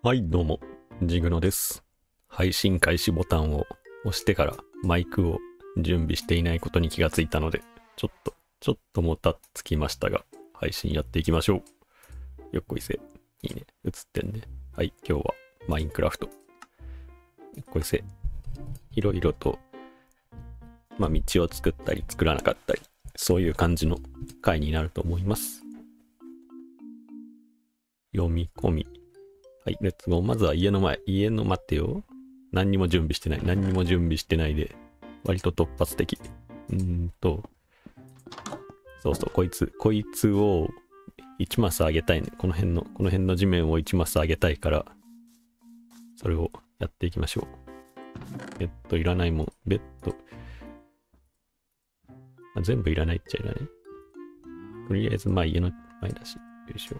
はい、どうも、ジグノです。配信開始ボタンを押してからマイクを準備していないことに気がついたので、ちょっと、ちょっともたつきましたが、配信やっていきましょう。よっこいせ。いいね。映ってんね。はい、今日はマインクラフト。よっこいせ。いろいろと、まあ、道を作ったり作らなかったり、そういう感じの回になると思います。読み込み。レッツゴー。まずは家の前。家の待ってよ。何にも準備してない。何にも準備してないで、割と突発的。うーんと、そうそう、こいつ、こいつを1マス上げたいね。この辺の、この辺の地面を1マス上げたいから、それをやっていきましょう。ベッドいらないもん。ベッド。あ全部いらないっちゃいらない。とりあえず、まあ家の前だし。よいしょ。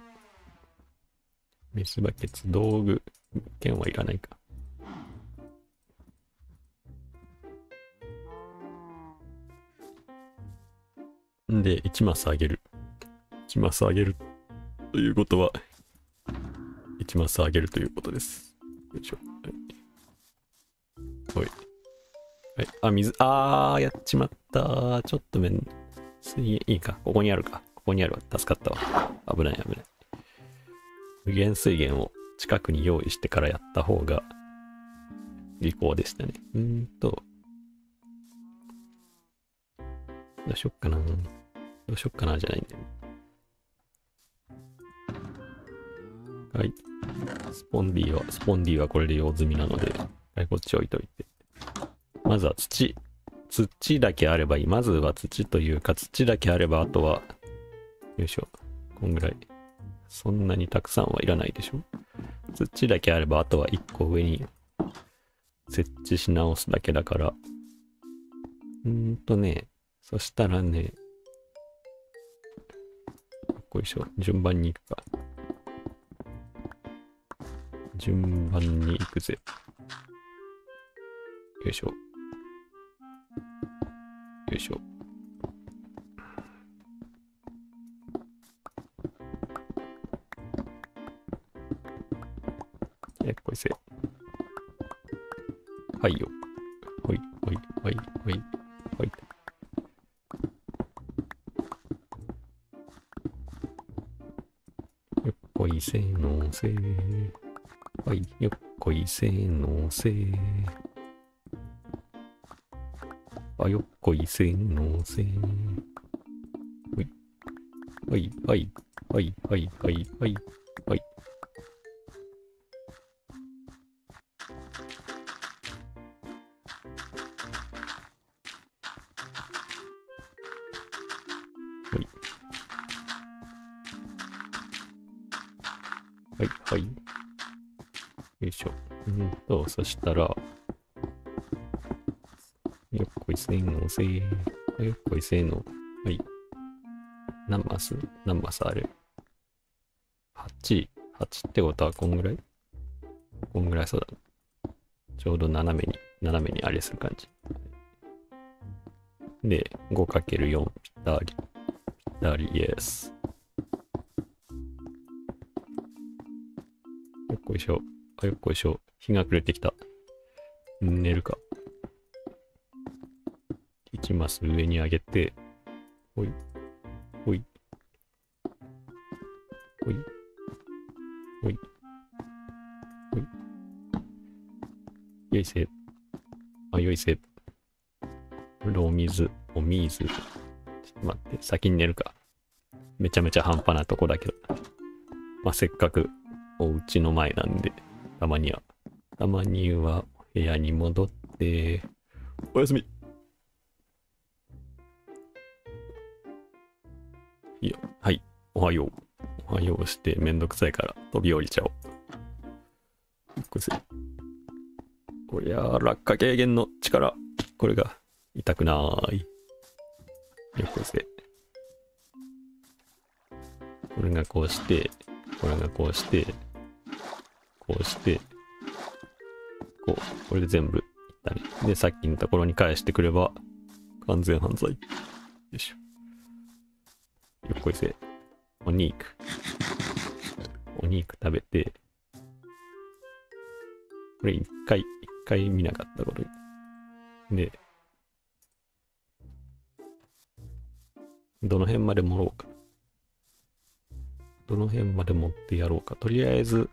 水バケツ、道具、剣はいらないか。んで、1マス上げる。1マス上げる。ということは、1マス上げるということです。よいしょ。はい。はい。はい、あ、水、あー、やっちまった。ちょっとめん、水泳、いいか。ここにあるか。ここにあるわ。助かったわ。危ない危ない。無限水源を近くに用意してからやった方が利口でしたね。うんと、どうしよっかな。どうしよっかなじゃないんだよ。はい。スポンディは、スポンディはこれで用済みなので、はい、こっち置いといて。まずは土。土だけあればいい。まずは土というか、土だけあれば、あとは、よいしょ。こんぐらい。そんなにたくさんはいらないでしょ？土だけあれば、あとは1個上に設置し直すだけだから。うんとね、そしたらね、よいしょ、順番に行くか。順番に行くぜ。よいしょ。よいしょ。のせ。はい、よっこいせのせ。あ、よっこいせのせ。い。はい、はい、はい、はい、はい、はい、はい。はい、はい。よいしょ。うんと、そしたら、よっこいせーのせー。よっこいせーの。はい。何マス？何マスある ?8。8ってことはこんぐらい？こんぐらいそうだ。ちょうど斜めに、斜めにあれする感じ。で、5×4 ぴったり。ぴったり、イエス。こいしょ。あ、よっこいしょ。日が暮れてきた。寝るか。1マス上に上げて、ほい、ほい、ほい、ほい、ほい。よいせ。あ、よいせ。これお水、お水。ちょっと待って、先に寝るか。めちゃめちゃ半端なとこだけど。まあ、せっかくお家の前なんで、たまには、たまには部屋に戻って、おやすみ。いいよ。はい。おはよう。おはようしてめんどくさいから飛び降りちゃおう。これこりゃ、落下軽減の力。これが痛くない。よこせ。これがこうして、これがこうして、こうして、こう、これで全部いったね。で、さっきのところに返してくれば、完全犯罪。よいしょ。よっこいせ。お肉。お肉食べて、これ一回、一回見なかったことに。で、どの辺まで盛ろうか。どの辺まで持ってやろうか。とりあえず、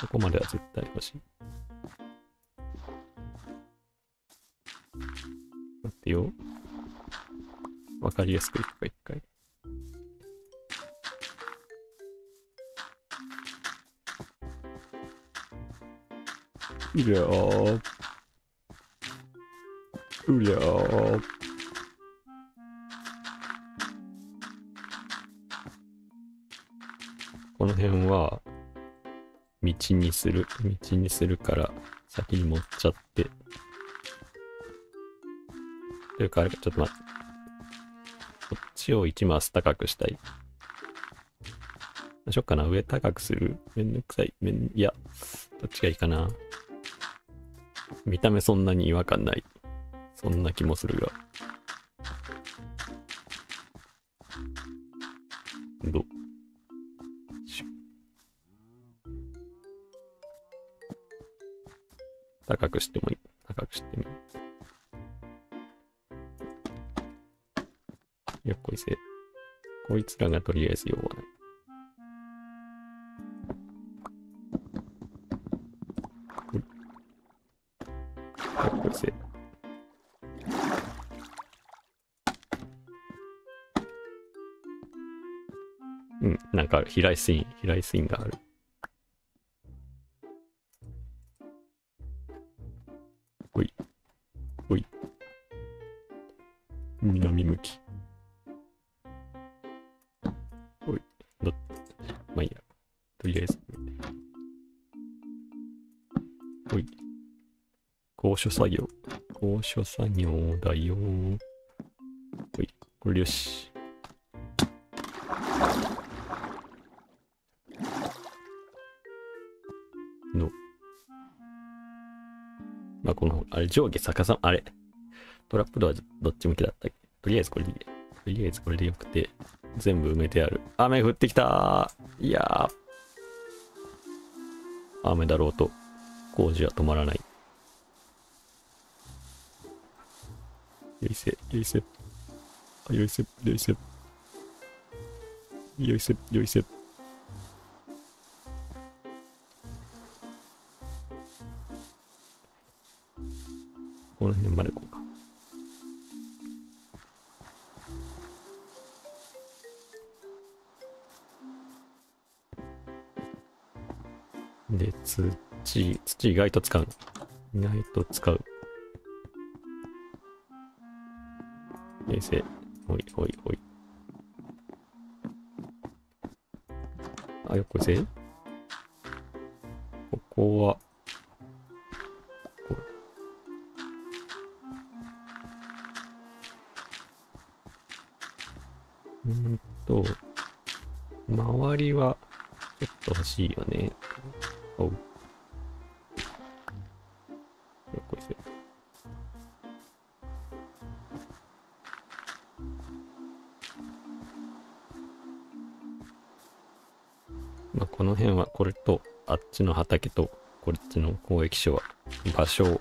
ここまでは絶対欲しい。待ってよ。わかりやすくいくか、一回。うりゃー。うりゃー。道にする。道にするから、先に持っちゃって。というか、あれか、ちょっと待って。こっちを1マス高くしたい。どうしよっかな。上高くする？めんどくさい。めん、いや、どっちがいいかな。見た目そんなに違和感ない。そんな気もするが。高くしてもいい。高くしてもいい。よっこいせ。こいつらがとりあえず用はない。よっこいせ。うん、なんか平井スイン、平井スインがある。所作業。高所作業だよ。ほい。これよし。の。まあ、この、あれ、上下逆さ、あれ。トラップドアどっち向きだったっけ？とりあえずこれで。とりあえずこれでよくて、全部埋めてある。雨降ってきたいや。雨だろうと、工事は止まらない。いせ、よいせ。よいせ、よいせ。よいせ、よいせ。この辺までこうか。で、土、土意外と使う。意外と使う。衛星。ほいほいほい。あ、よこせ。ここは、うんと、周りはちょっと欲しいよね。ちの畑とこっちの交易所は場所を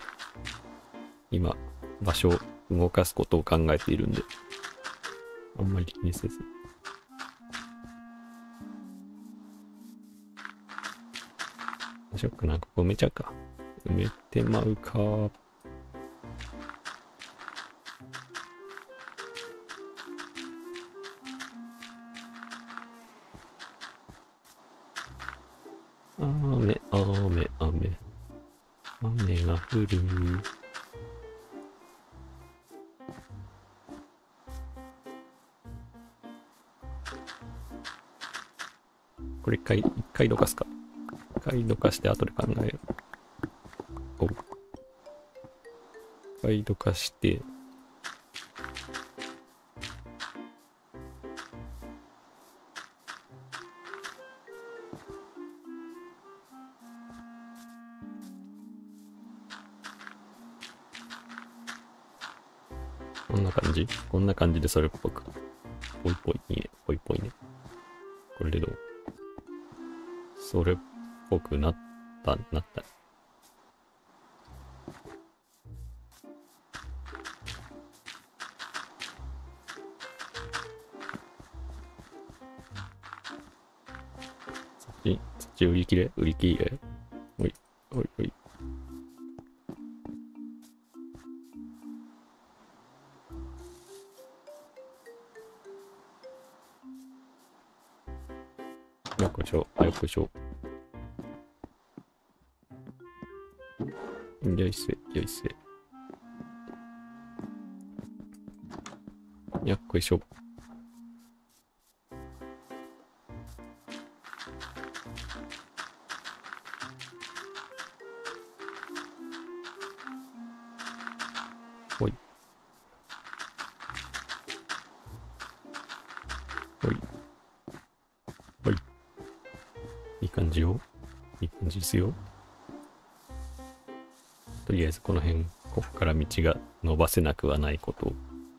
今場所を動かすことを考えているんであんまり気にせず。どうしよっかなここ埋めちゃうか。埋めてまうか。回、どかすか。一回どかして後で考えよう。おう。一回どかして、こんな感じ？こんな感じでそれっぽく。ぽいぽい。い。いね。せなくはないことを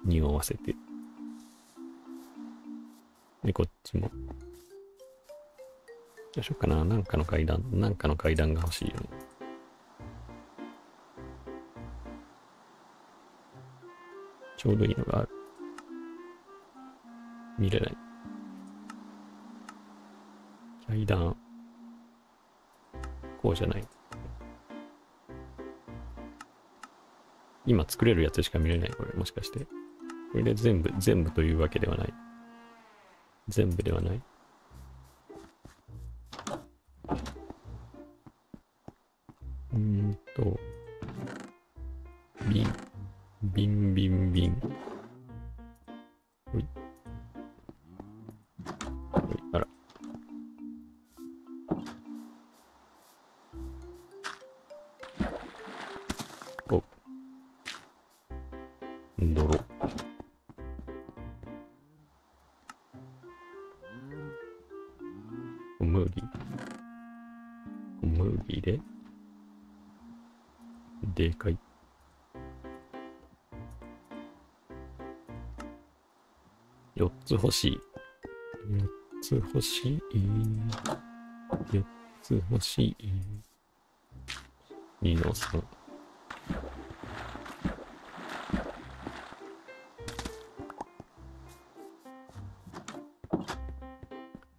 匂わせて。で、こっちも。どうしようかな。なんかの階段、なんかの階段が欲しいよね。ちょうどいいのがある。見れない。階段。こうじゃない。今作れるやつしか見れないこれもしかして。これで全部、全部というわけではない。全部ではない。欲しい。4つ欲しい。4つ欲しい。2の3。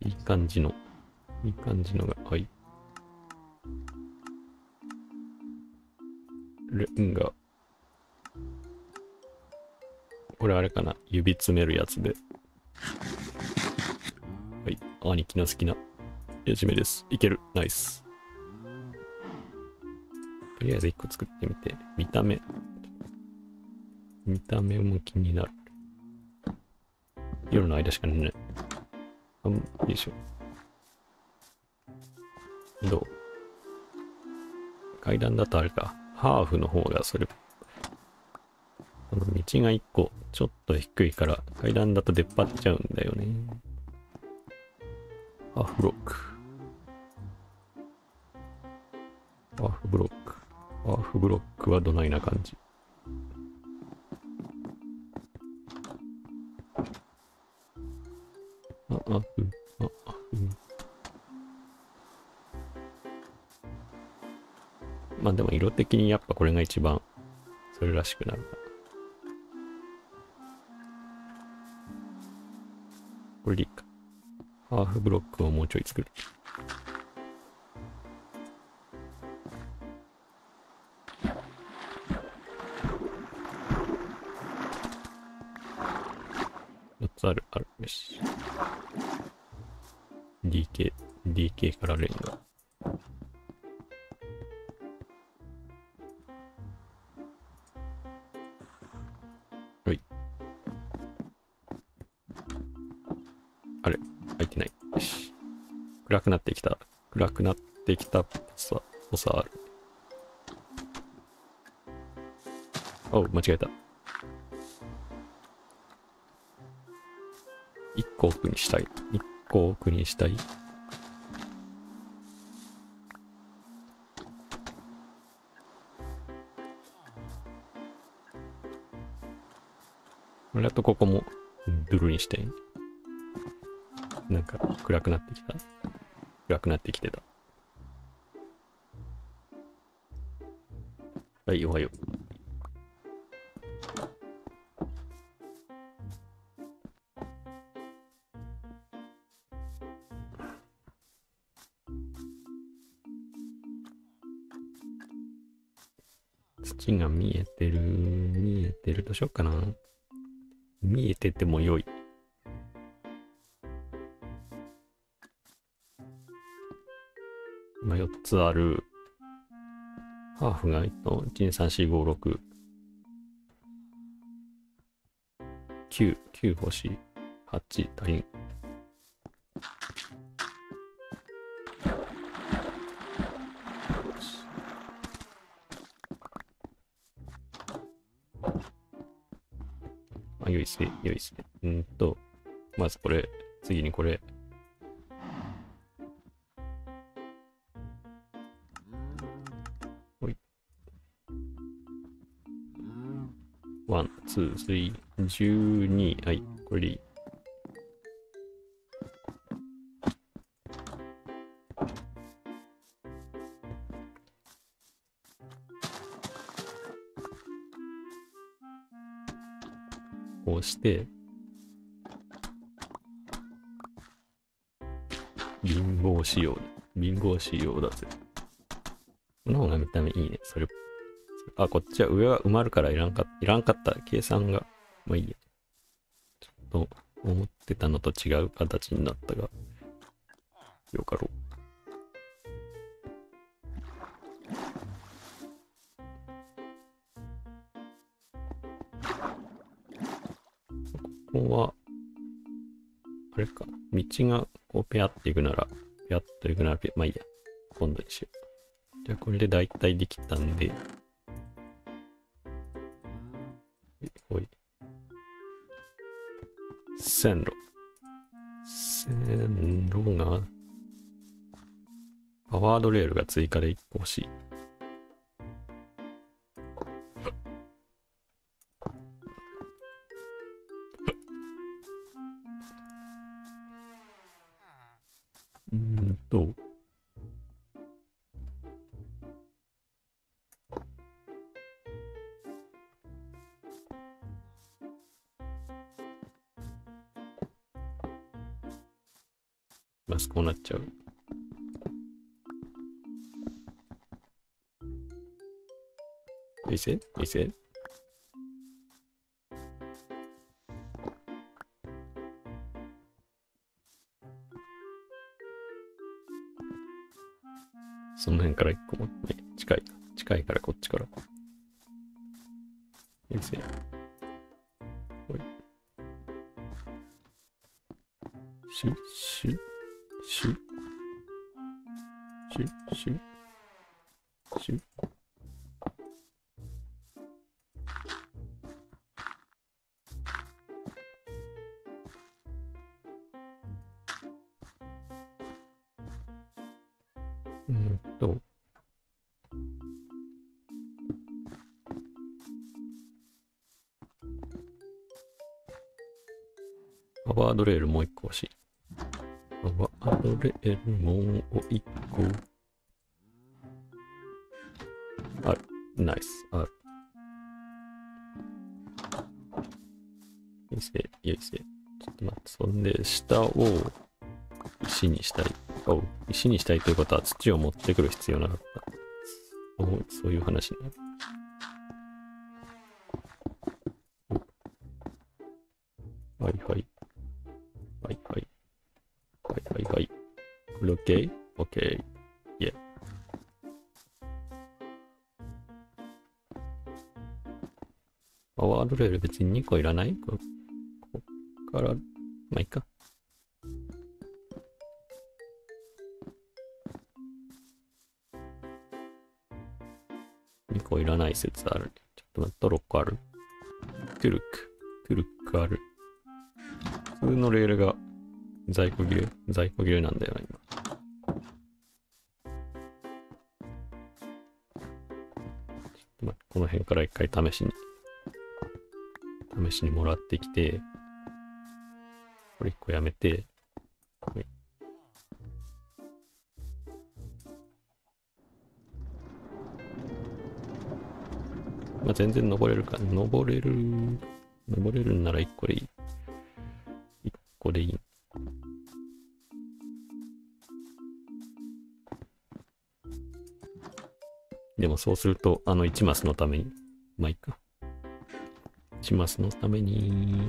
いい。感じの、いい。感じのが、はい。レンガ。これあれかな指詰めるやつで。兄貴の好きなやじめです。いける。ナイス。とりあえず1個作ってみて。見た目。見た目も気になる。夜の間しか寝ない。あん、よいしょ。どう？階段だとあれか。ハーフの方がそれ。この道が一個ちょっと低いから階段だと出っ張っちゃうんだよね。ハーフブロック。ハーフブロック。ハーフブロックはどないな感じ？あ、あ、ふ、あ、あ、ふ。まあでも色的にやっぱこれが一番それらしくなるな。ブロックをもうちょい作る。4つある、ある。よし。DK、DK からレンガ。暗くなってきた。暗くなってきたぽさ、ぽさある。おう、間違えた。一個奥にしたい。一個奥にしたい。俺だとここもドゥルにして。なんか暗くなってきた。暗くなってきてた。はい、おはよう。土が見えてる、見えてるとしようかな。見えてても良い。つある。ハーフが1,2,3,4,5,6,9,9欲しい。8足りん。あ、良いっすね、良いっすね。うんと、まずこれ、次にこれ。ワン、ツー、スリー、十二。はい、これでいい。こうして、貧乏仕様だ。貧乏仕様だぜ。この方が見た目いいね。それ。あ、こっちは上は埋まるからいらんかいらんかった。計算が。まあいいや。ちょっと思ってたのと違う形になったが。よかろう。ここは、あれか、道がこうペアっていくなら、ペアっといくなら、まあいいや、今度にしよう。じゃあこれで大体できたんで、線路。線路が、パワードレールが追加で1個欲しい。石にしたいということは土を持ってくる必要なかった。そうそういう話ね。はいはい。はいはい。はいはいはい。これ OK?OK。いえ。パワードレール別に2個いらない？ここっから、まあいいか。ない説ある。ちょっと待って、6個ある。トゥルク。トゥルクある。普通のレールが在庫切れ在庫切れなんだよな、今。ちょっと待って、この辺から一回試しに、試しにもらってきて、これ一個やめて、全然登れるか。登れる。登れるんなら1個でいい。1個でいい。でもそうすると、あの1マスのために、まあいいか。1マスのために、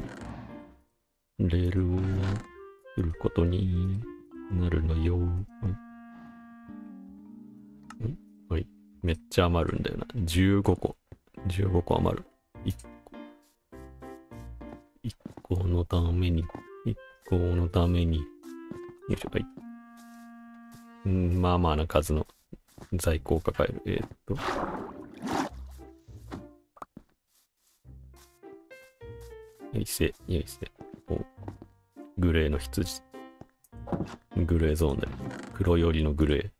レールを作ることになるのよ。はい。んはい。めっちゃ余るんだよな。15個。15個余る。1個。1個のために、1個のために。よいしょ。はい。うん、まあまあな数の在庫を抱える。えーっと。よいせ、よいせ。おグレーの羊。グレーゾーンで。黒よりのグレ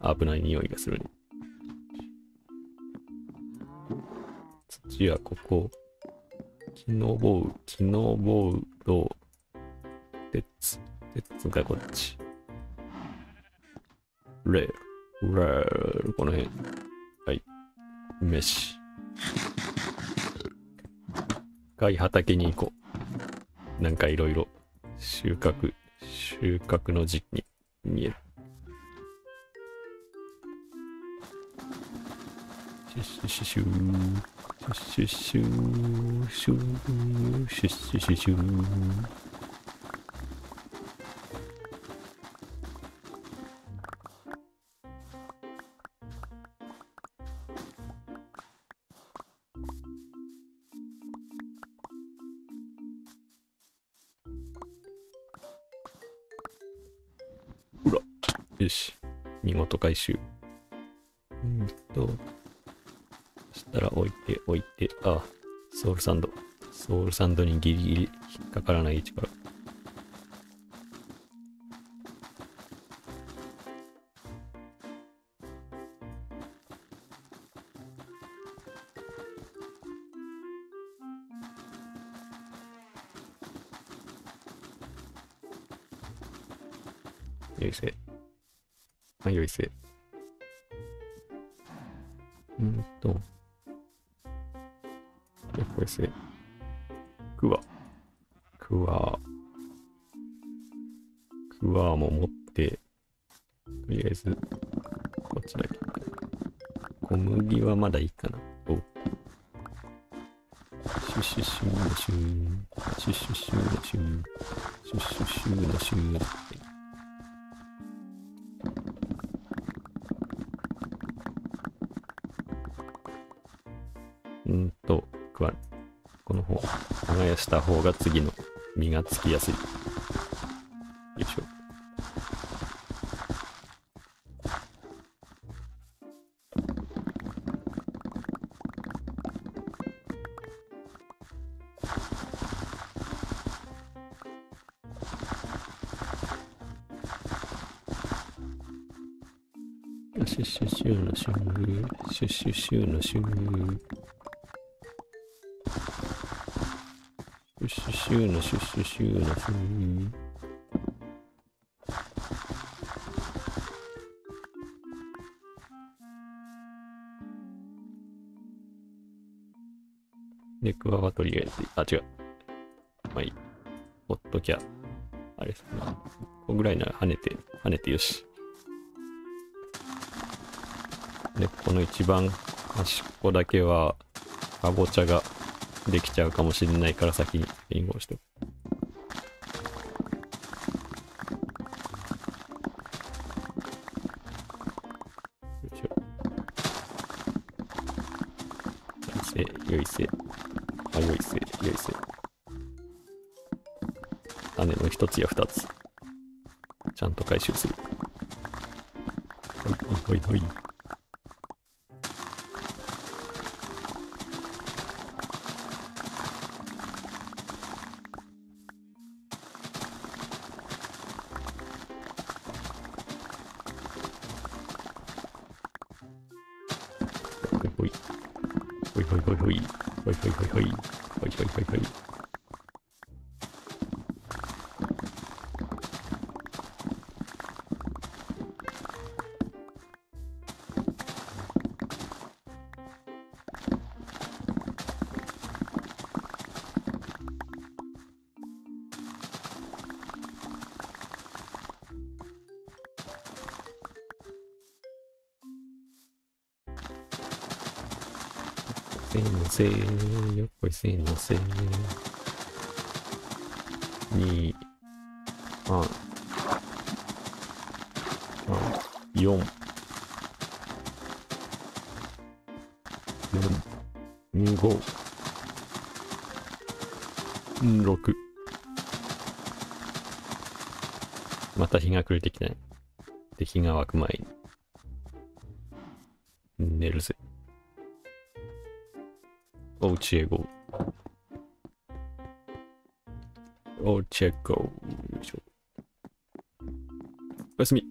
ー。危ない匂いがするね。土はここ。木の棒、木の棒と、鉄。鉄がこっち。レール。レール。この辺。はい。飯。深い畑に行こう。なんかいろいろ収穫、収穫の時期に見える。シュシュシュシュー、シュッシュシュー、シュー、シュッシュシュシュー。よし。見事回収。ルサンド。ソウルサンドにギリギリ引っかからない位置から。つきやすい。よいしょ。シュッシュッシュのシュー、シュッシュッシュのシュー。シューのシュッシュシューのシュー。で、クワはとりあえず、あ、違う。まあいい。ほっときゃ、あれさ、ここぐらいなら跳ねて、跳ねてよし。で、この一番端っこだけは、かぼちゃができちゃうかもしれないから先にリンゴをしておく。よっこいせのせに、三、三、四、四、五、六。また日が暮れてきたね。で、日が湧く前に。寝るぜ。お家へ go。お家へ go。よいしょ。おやすみ。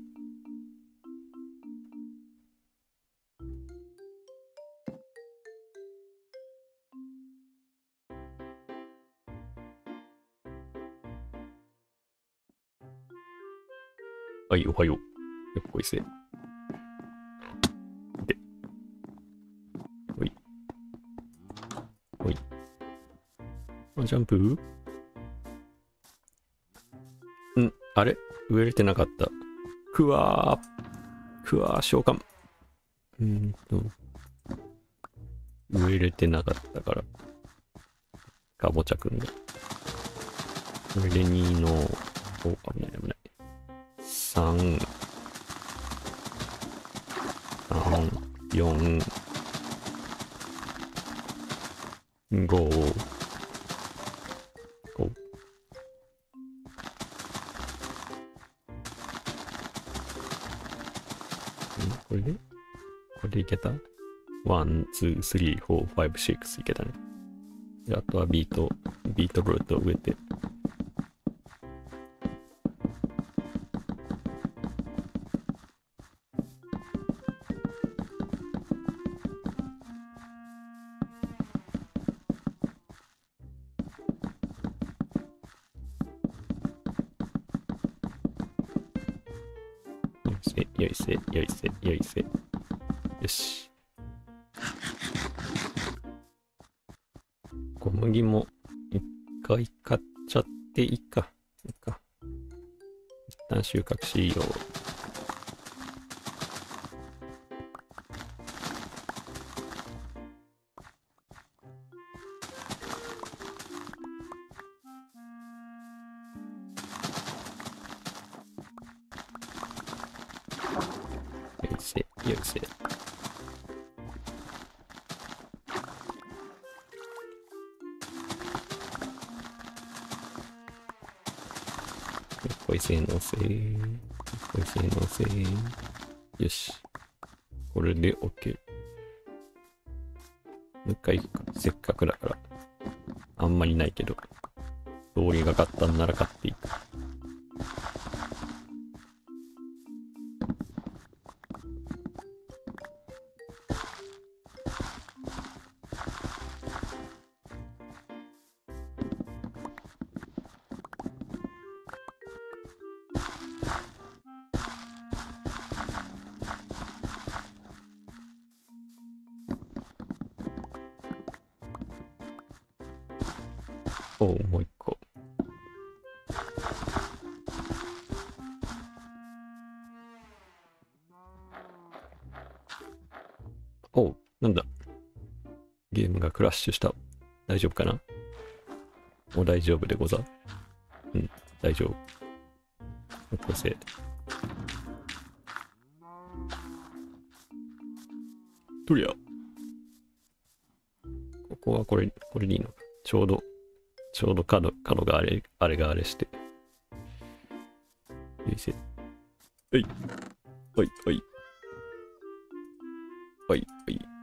はい、おはよう。よっこいせ。で。ほい。ほい。ジャンプ？植えれてなかった。くわー。くわー、召喚。うーんと。植えれてなかったから。かぼちゃくんが。これで2の、お、危ない危な3、4、5、6いけたね。であとはビート、ビートブルート植えて。よいせ、よいせ、よいせ、よいせ。よし。小麦も一回買っちゃっていいか。いいか。一旦収穫しよう。シュした。大丈夫かな？もう大丈夫でござ。うん、大丈夫。起こせ。とりゃ。ここはこれ、これでいいのか。ちょうどちょうど角、角があれ、あれがあれして。よいせ。はい、はい。はい、はい、はい。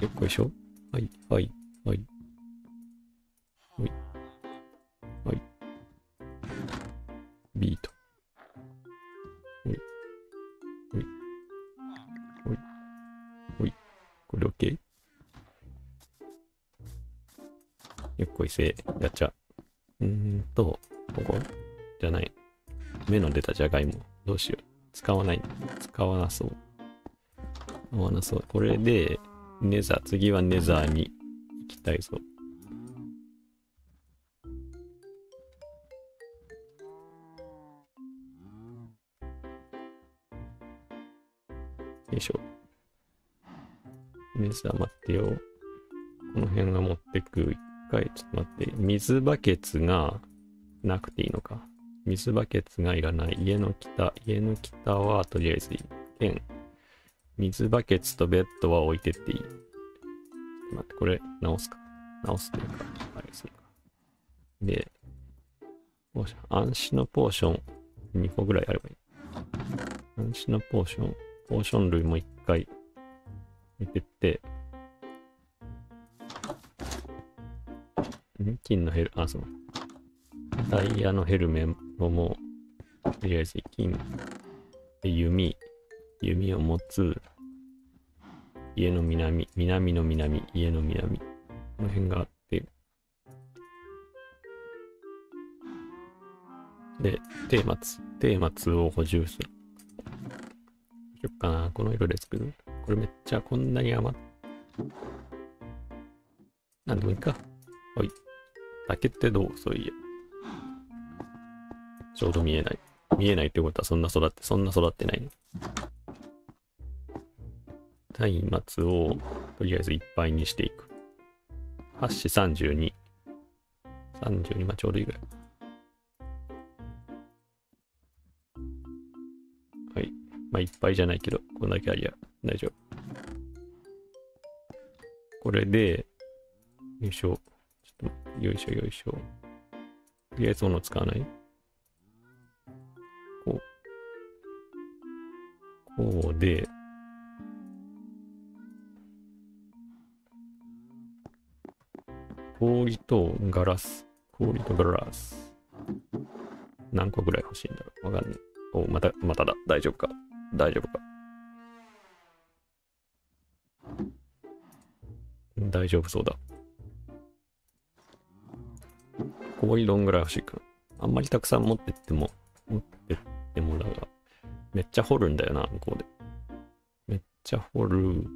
よっこいしょ？はい、はい、はい。はい。はい。ビート。はい。はい。はい。はい。これ OK? よっこいせい、やっちゃ。うーんと、ここ？じゃない。芽の出たじゃがいも。どうしよう。使わない。使わなそう。使わなそう。これで、ネザー、次はネザーに行きたいぞ。よいしょ。メスは待ってよ。この辺は持ってく。一回、ちょっと待って。水バケツがなくていいのか。水バケツがいらない。家の北。家の北はとりあえずいい。水バケツとベッドは置いてっていい。待って、これ直すか。直すっていうか、あれするか。で、ポーション。暗視のポーション2個ぐらいあればいい。暗視のポーション。ポーション類も1回見てって、金のヘル、あ、そう。ダイヤのヘルメットも、とりあえず金、弓、弓を持つ、家の南、南の南、家の南、この辺があって、で、テーマツ、テーマツを補充する。しよっかな、この色で作る。これめっちゃこんなに余っ、なんでもいいか。はい。竹ってどう？そういや。ちょうど見えない。見えないってことはそんな育って、そんな育ってないね。松明をとりあえずいっぱいにしていく。8子32。32、まあちょうどいいぐらい。はい。まあいっぱいじゃないけど、こんだけありゃ大丈夫。これで、よいしょ。ちょっと、よいしょよいしょ。とりあえず斧使わない？こう。こうで、氷とガラス。氷とガラス。何個ぐらい欲しいんだろう？わかんない。お、また、まただ。大丈夫か？大丈夫か？大丈夫そうだ。氷どんぐらい欲しいか。あんまりたくさん持ってっても、持ってってもだが、めっちゃ掘るんだよな、向こうで。めっちゃ掘る。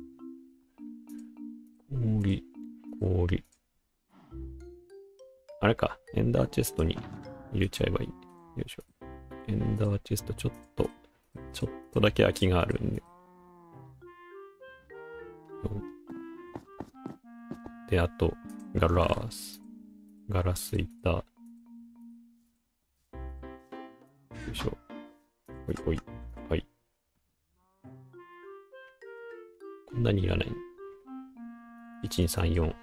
れか、エンダーチェストに入れちゃえばいい。よいしょ。エンダーチェストちょっと、ちょっとだけ空きがあるんで。で、あと、ガラス。ガラス板。よいしょ。ほいほい。はい。こんなにいらない。1234。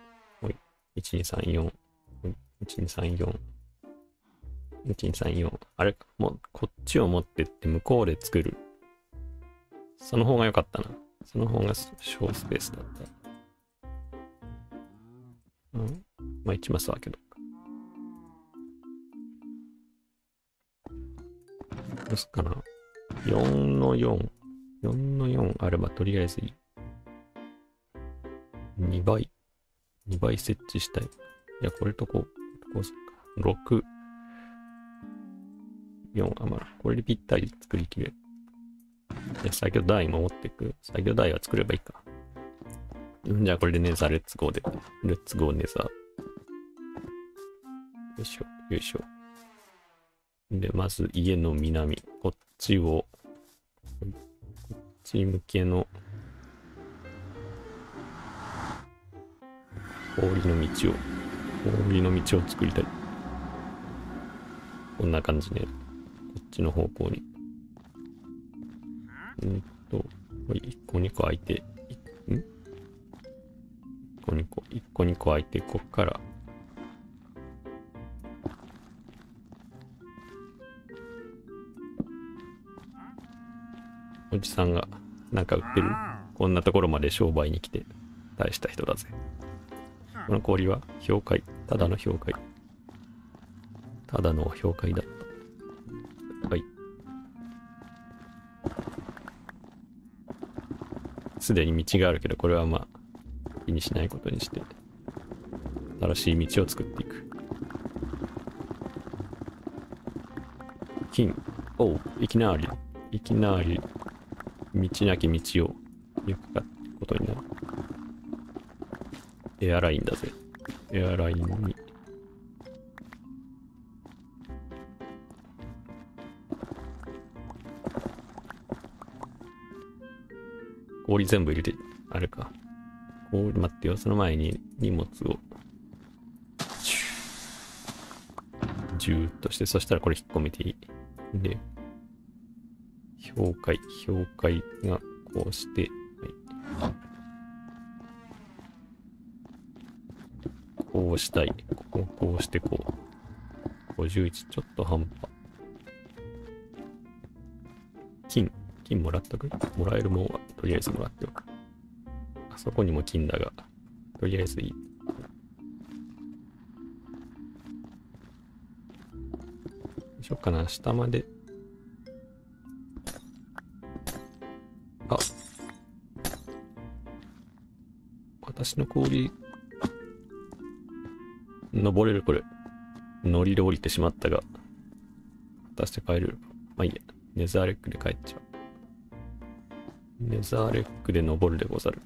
ほい。1234。1234。1234。あれ？もう、こっちを持ってって向こうで作る。その方が良かったな。その方が小スペースだった。うん。まあ、1マスはけど。どうすっかな。4の4。4の4あればとりあえずいい。2倍。2倍設置したい。いや、これとこう、こうすっか。6。4。あ、まあ、これでぴったり作りきれる。で、作業台も持っていく。作業台は作ればいいか。じゃあこれでネザーレッツゴーで。レッツゴーネザー。よいしょ、よいしょ。で、まず家の南。こっちを、こっち向けの、氷の道を、氷の道を作りたい。こんな感じね。こっちの方向に。うんと、これ1個2個空いて、ん ?1 個2個、1個2個空いて、こっから、おじさんがなんか売ってるこんなところまで商売に来て大した人だぜ。この氷は氷塊。ただの氷塊。ただの氷塊だ。はい。すでに道があるけど、これはまあ、気にしないことにして、新しい道を作っていく。金。おう、いきなり、いきなり、道なき道を行くか。エアラインだぜ。エアラインに。氷全部入れて、あれか。こう、待ってよ。その前に荷物を、ジューっとして、そしたらこれ引っ込めていい。で、境界、境界がこうして、はい、こうしたい。こうこうしてこう。51、ちょっと半端。金、金もらっとく？もらえるもんは、とりあえずもらっておく。あそこにも金だが、とりあえずいい。どうしようかな、下まで。あ。私の氷、登れるこれ。ノリで降りてしまったが、果たして帰れる。まあいいや。ネザーレックで帰っちゃう。ネザーレックで登るでござる。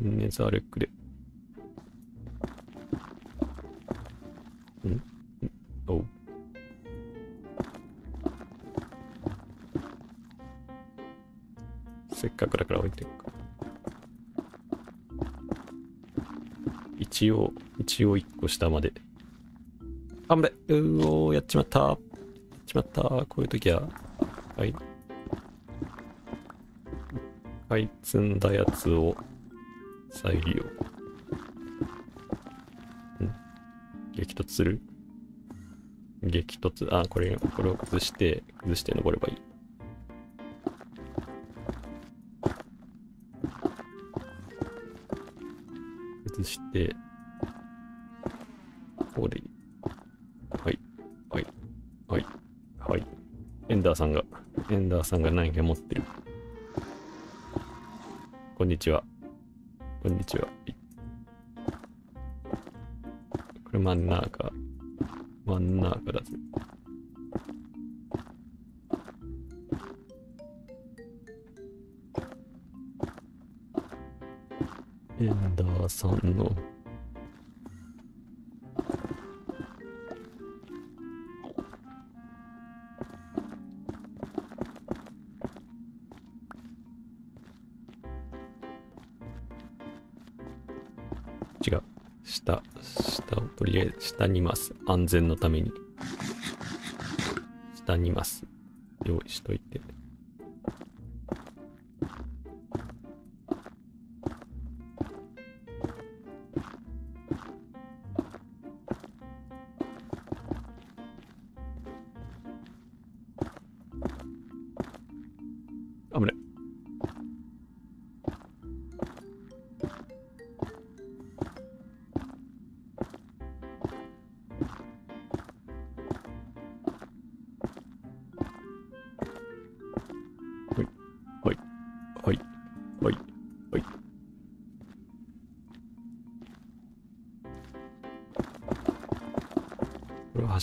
ネザーレックで。一応、一応一個下まで。あ、ぶねうお、やっちまった。やっちまった。こういう時は、はい。一回積んだやつを再利用。ん激突する？激突、あ、これ、これを崩して、崩して登ればいい。崩して、ーさんが、エンダーさんが何か持ってる。こんにちは。こんにちは。これ真ん中。真ん中だぜ。エンダーさんの下にます。安全のために。下にいます。用意しといて。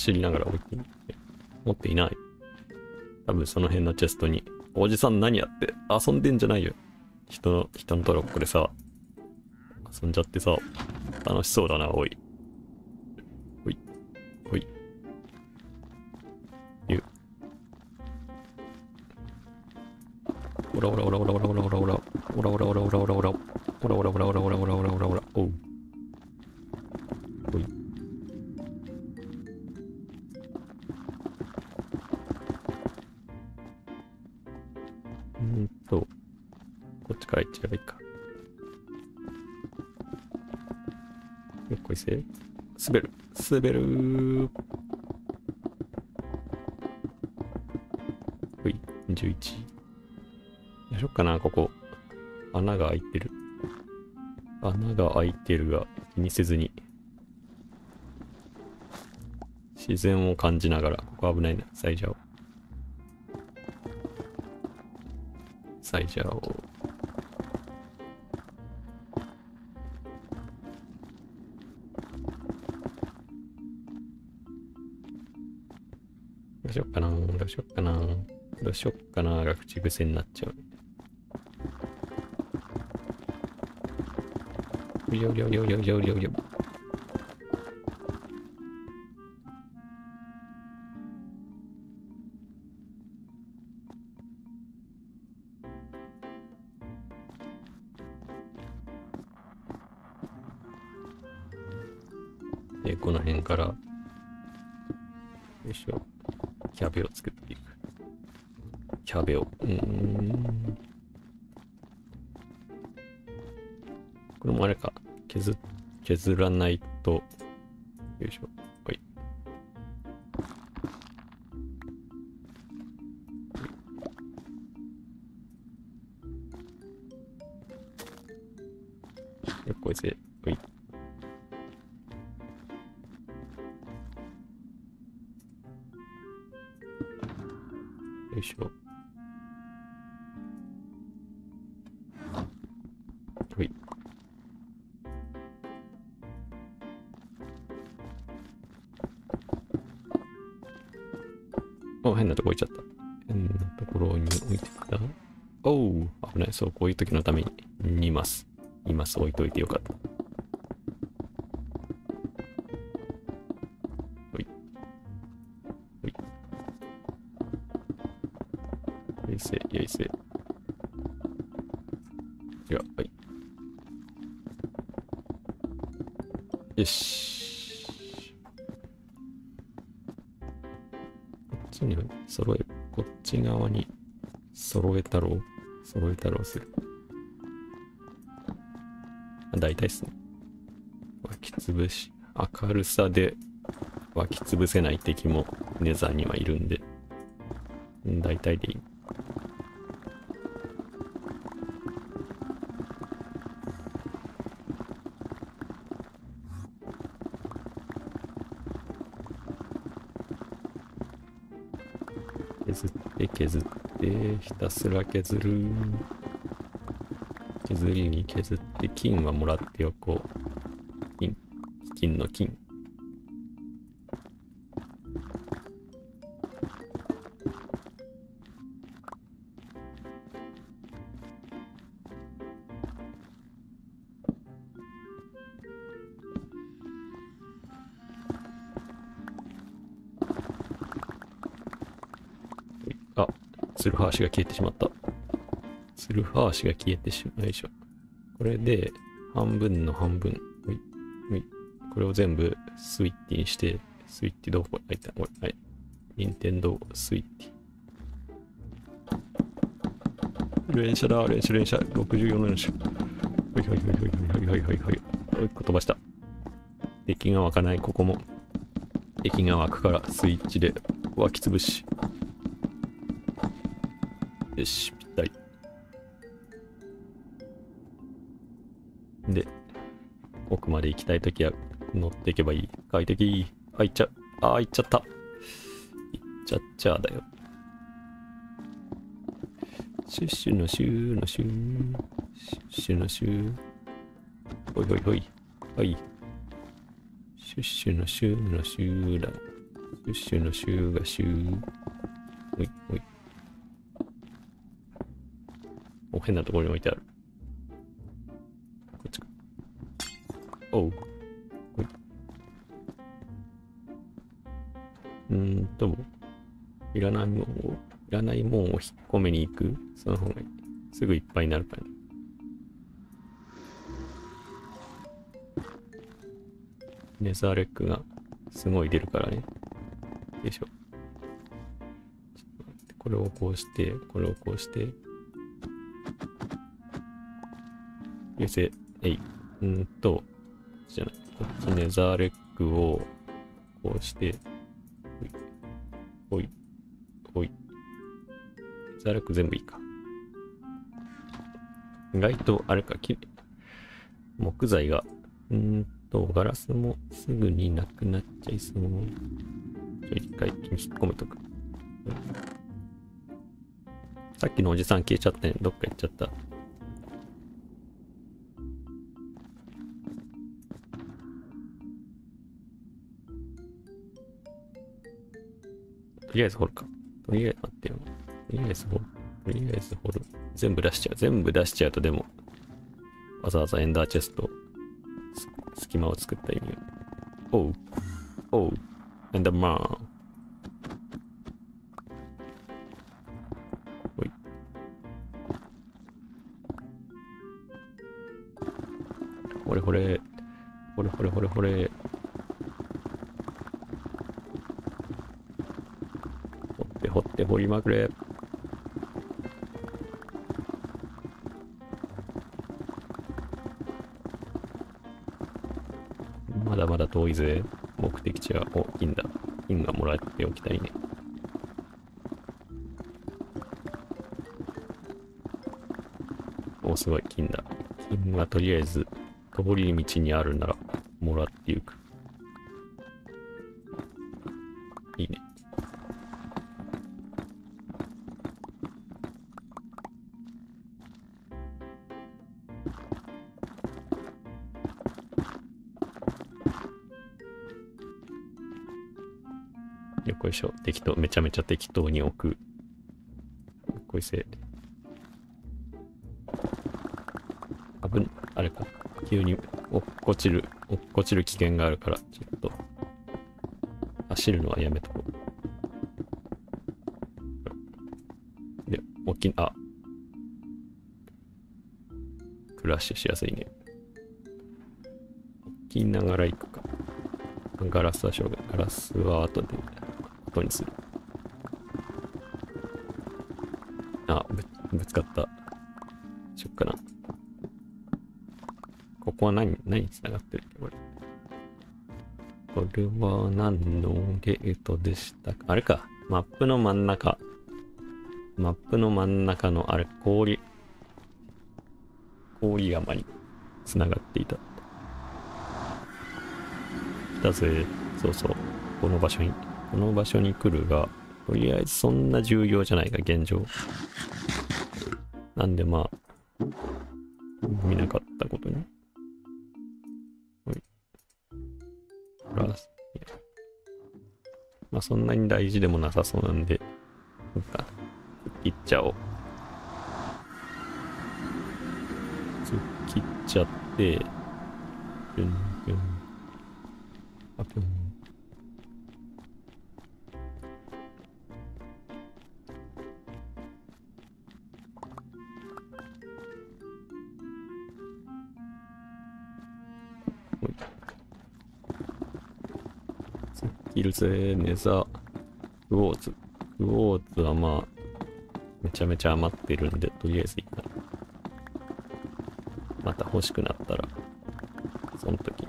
走りながら置いて持っていない。多分その辺のチェストに、おじさん何やって遊んでんじゃないよ。人の、人のトロッコでさ、遊んじゃってさ、楽しそうだな、おい。そう、こっちから行っちゃえばいいか。よっこいせ。滑る。滑るー。ほい、11。よいしょっかな、ここ。穴が開いてる。穴が開いてるが、気にせずに。自然を感じながら、ここ危ないな。サイジャーを。サイジャーを。どうしよっかなどうしよっかなどうしよっかなが口癖になっちゃう。よよよよよよよ。譲らない揃えたろうする。大体っすね。湧きつぶし。明るさで湧きつぶせない敵もネザーにはいるんで。大体でいい。削って削ってひたすら削る。削りに削って金はもらっておこう。金金の金。ツルハーシが消えてしまった。ツルハーシが消えてしまうでしょ。これで、半分の半分。ほい、ほい。これを全部スイッティにして、スイッティどこ入ったこれ、はい。任天堂スイッティ。連射だ、連射連射。64の連射。はいはいはいはいはいはいはいはい。もう一個飛ばした。敵が湧かない、ここも。敵が湧くからスイッチで湧きつぶし。よし、ぴったり。で、奥まで行きたいときは乗っていけばいい。快適。あ、行っちゃ。あ、行っちゃった。行っちゃっちゃだよ。シュッシュのシューのシュー。シュッシュのシュー。ほいほいほい。はい。シュッシュのシューのシューだ。シュッシュのシューがシュー。ほいほい。お、変なところに置いてある。こっちか。おう。い。うーんと、いらないもんを、いらないもんを引っ込めに行く。その方がいい。すぐいっぱいになるからね。ネザーレックがすごい出るからね。よいしょ。これをこうして、これをこうして、よせ、えい。うんと、じゃない。こっちネザーレックを、こうして、ほい。ほい。ほい。ネザーレック全部いいか。意外と、あれか、きれい木材が、うんと、ガラスもすぐになくなっちゃいそう。ちょ、一回引っ込めとく。さっきのおじさん消えちゃったね。どっか行っちゃった。とりあえず掘るか。とりあえず待ってよ。とりあえず掘る。とりあえず掘る。全部出しちゃう。全部出しちゃうとでも、わざわざエンダーチェスト、隙間を作った意味を。おう。おう。エンダーマンまくれまだまだ遠いぜ。目的地は、お、銀だ。銀がもらっておきたいね。お、すごい、金だ。金はとりあえず、通り道にあるなら、もらってゆく。適当、めちゃめちゃ適当に置く。こいせ。あぶん、あれか。急に落っこちる、落っこちる危険があるから、ちょっと、走るのはやめとこう。で、大きな、あ、クラッシュしやすいね。置きながら行くか。ガラスはしょうがないガラスは後で。こ。あ、ぶ、ぶつかった。しよっかな。ここは何、何に繋がってるこれ。これは何のゲートでしたか？あれか。マップの真ん中。マップの真ん中のあれ、氷。氷山に繋がっていた。来たぜ。そうそう。この場所に。この場所に来るが、とりあえずそんな重要じゃないか、現状。なんでまあ、見なかったことに。ほい。ラス、まあそんなに大事でもなさそうなんで、いっか。切っちゃおう。切っちゃって、ゼ、ネザ、ウォーツ。クォーツはまあ、めちゃめちゃ余ってるんで、とりあえず一旦。また欲しくなったら、その時。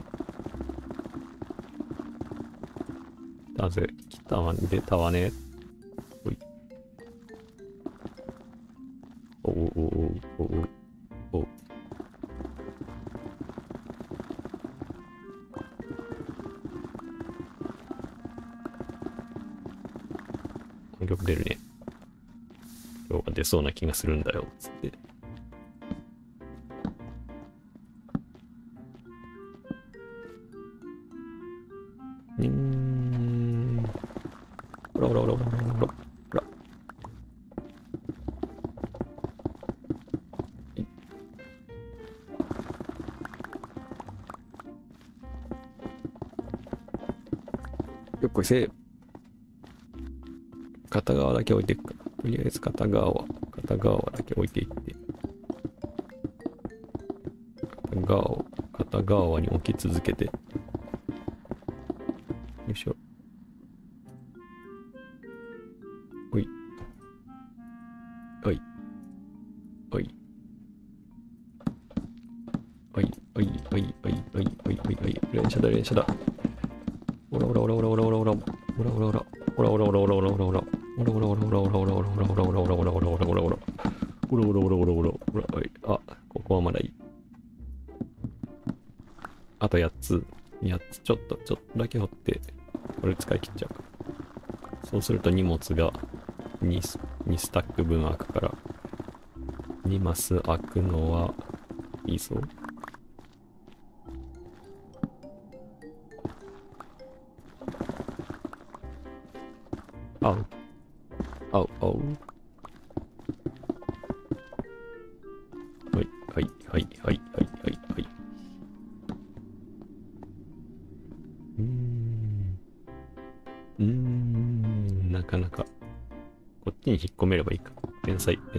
なぜ、来たわね、出たわね。れそうな気がするんだよ、つって。うん。ほらほらほらほらほらほら。よっこいせ。片側だけ置いていくか。とりあえず片側を。片側だけ置いていって。片側を片側に置き続けて。よいしょ。おい。おい。おい。おいおいおいおいおいおいおい連射だ連射だちょっと、ちょっとだけ掘って、これ使い切っちゃうか。そうすると荷物が 2, ス2スタック分開くから、2マス開くのはいいぞ。あ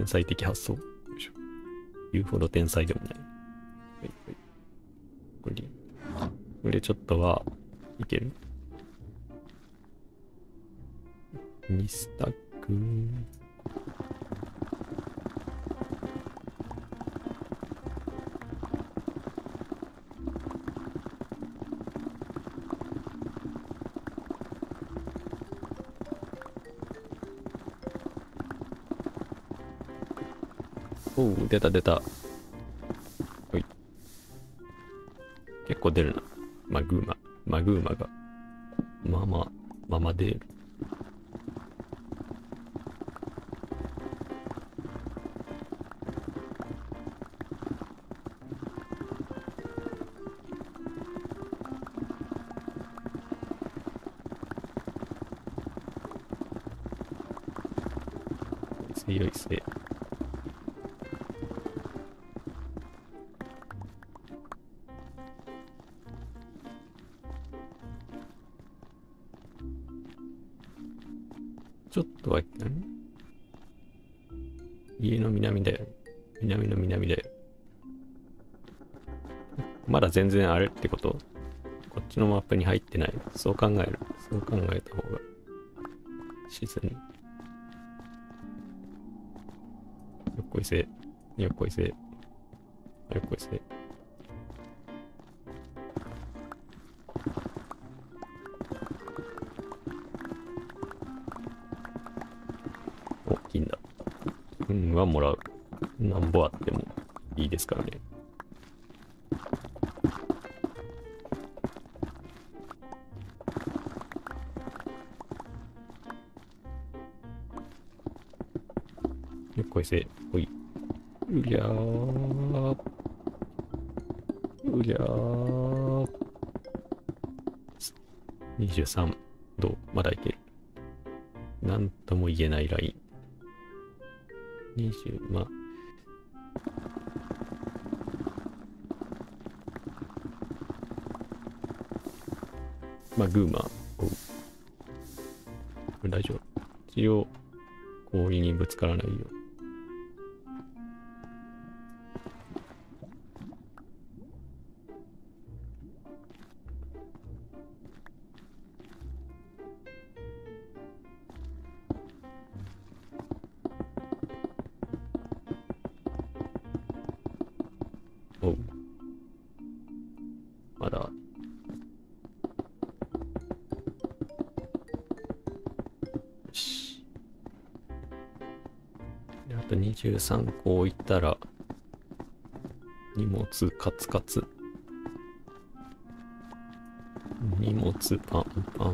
天才、天才的発想。よいしょ。言うほど天才でもない。はい、はい。これで、これでちょっとはいける？た出た。ちょっとは、ん家の南だよ。南の南だよ。まだ全然あれってこと？こっちのマップに入ってない。そう考える。そう考えた方が自然。よっこいせ。よっこいせ。よっこいせ。もらう。なんぼあってもいいですからね。よっこいせ。ほい。うりゃー。うりゃー。23。どう？まだいける。なんとも言えないライン。グーマー。これ大丈夫。一応、氷にぶつからないよう23個置いたら、荷物カツカツ。荷物パンパン。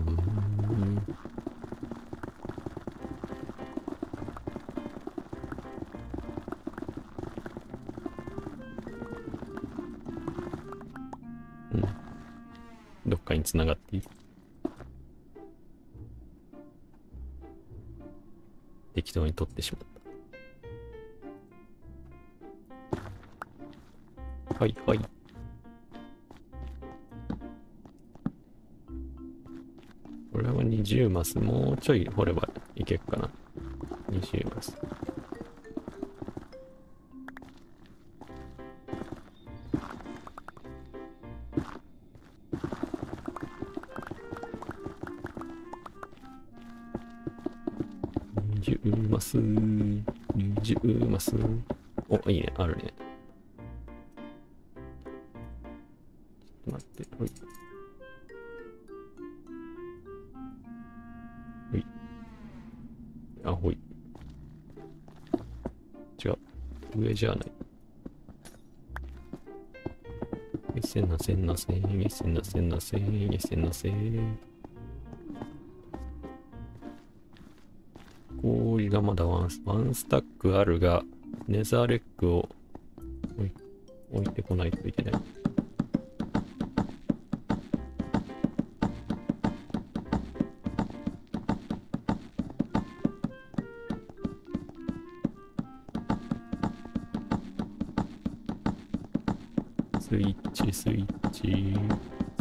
うん。どっかに繋がっている。適当に取ってしまった。20マス、もうちょい掘ればいけっかな。20マス。20マス、20マス。お、いいね、あるね。あ、ほい。違う。上じゃない。いせんなせんなせん、いせんなせんなせん、いせんなせん。氷がまだワンワンスタックあるが、ネザーレッグを置い置いてこないといけない。スイッチ、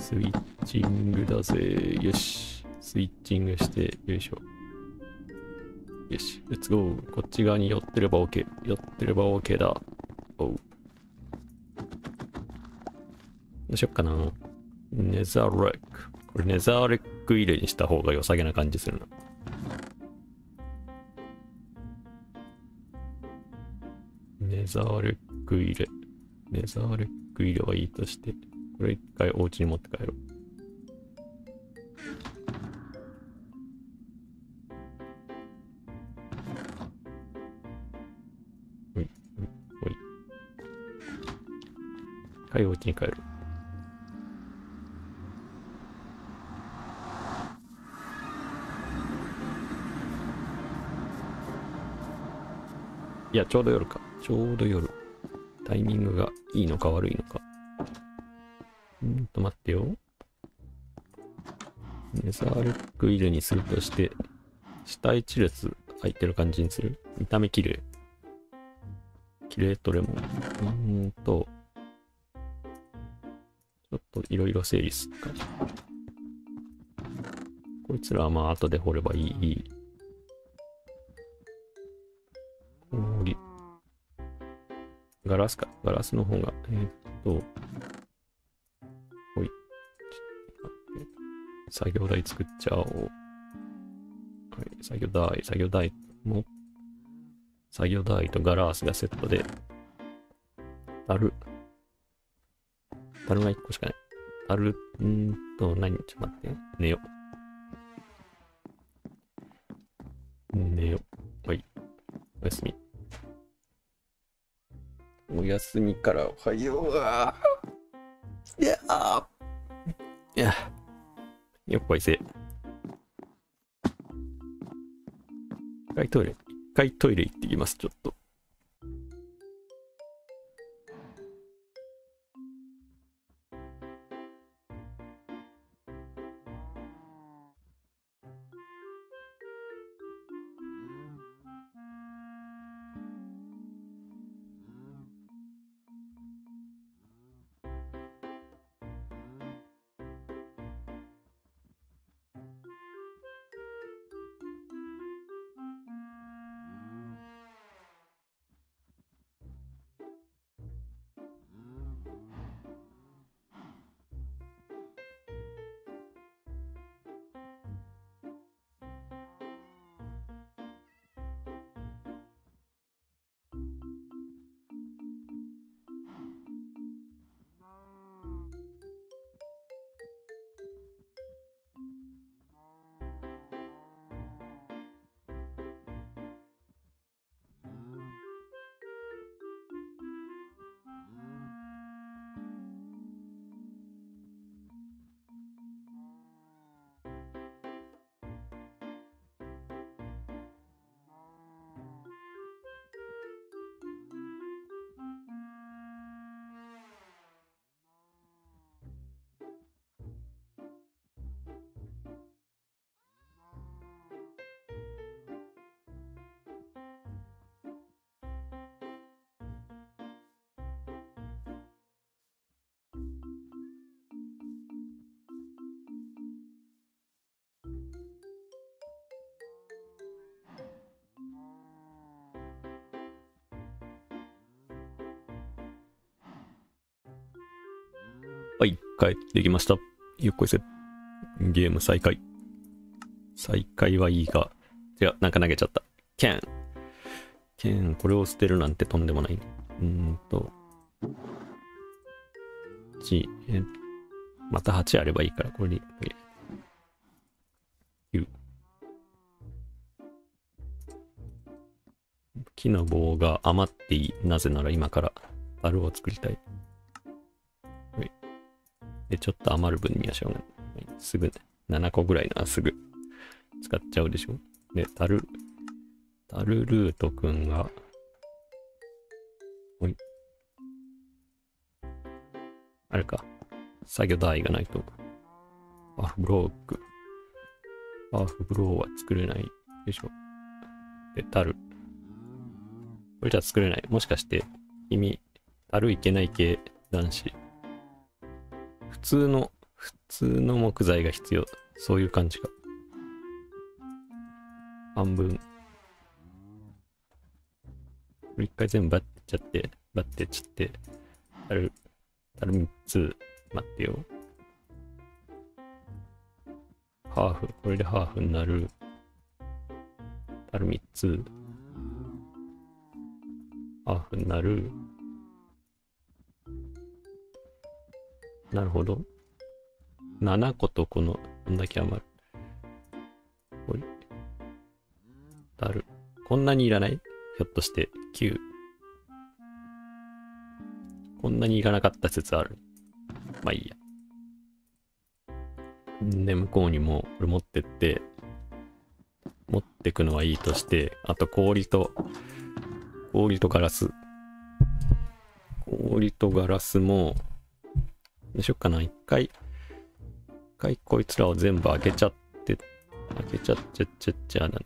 スイッチングだぜ。よし。スイッチングして、よいしょ。よし。レッツゴー。こっち側に寄ってれば OK。寄ってれば OK だ。おう。どうしよっかな。ネザーレック。これネザーレック入れにした方が良さげな感じするな。ネザーレック入れ。ネザーレックク入れはいいとして、これ一回お家に持って帰ろう。ほい、ほい、一回お家に帰ろう。いや、ちょうど夜か。ちょうど夜。タイミングがいいのか悪いのか。うんと、待ってよ。ネザールックイルにするとして、下一列空いてる感じにする？見た目綺麗。綺麗とレモン。うんと、ちょっといろいろ整理すっか。こいつらはまあ後で掘ればいい。ラスか。ガラスの方が。えーっと。ほい。作業台作っちゃおう。はい。作業台、作業台も。作業台とガラスがセットで。樽。樽が1個しかない。樽、んーと、何ちょっと待って。寝よ。寝お休みからおはよう。あーいやーいや、よっこいせ。一回トイレ、一回トイレ行ってきます、ちょっと。した。よっこいせ。ゲーム再開。再開はいいが、違う、なんか投げちゃった。キャン。キャン、これを捨てるなんてとんでもない。うんと。8、え、また8あればいいから、これに。9。木の棒が余っていい。なぜなら今から、樽を作りたい。で、ちょっと余る分にはしょうがない。すぐね、7個ぐらいならすぐ使っちゃうでしょ。で、タル、タルルートくんが、ほい。あれか。作業台がないと。パフブローク。パフブローは作れないでしょ。で、タル。これじゃ作れない。もしかして、君、タルいけない系男子。普通の、普通の木材が必要。そういう感じか。半分。これ一回全部バッてちゃって、バッてっちゃって、たる、たる3つ、待ってよ。ハーフ、これでハーフになる。たる3つ。ハーフになる。なるほど。7個とこの、こんだけ余る。ほい。だる。こんなにいらない？ひょっとして、9。こんなにいらなかった説ある？まあいいや。で、向こうにも、これ持ってって、持ってくのはいいとして、あと氷と、氷とガラス。氷とガラスも、どうしよっかな。一回、一回こいつらを全部開けちゃって、開けちゃっちゃっちゃっちゃな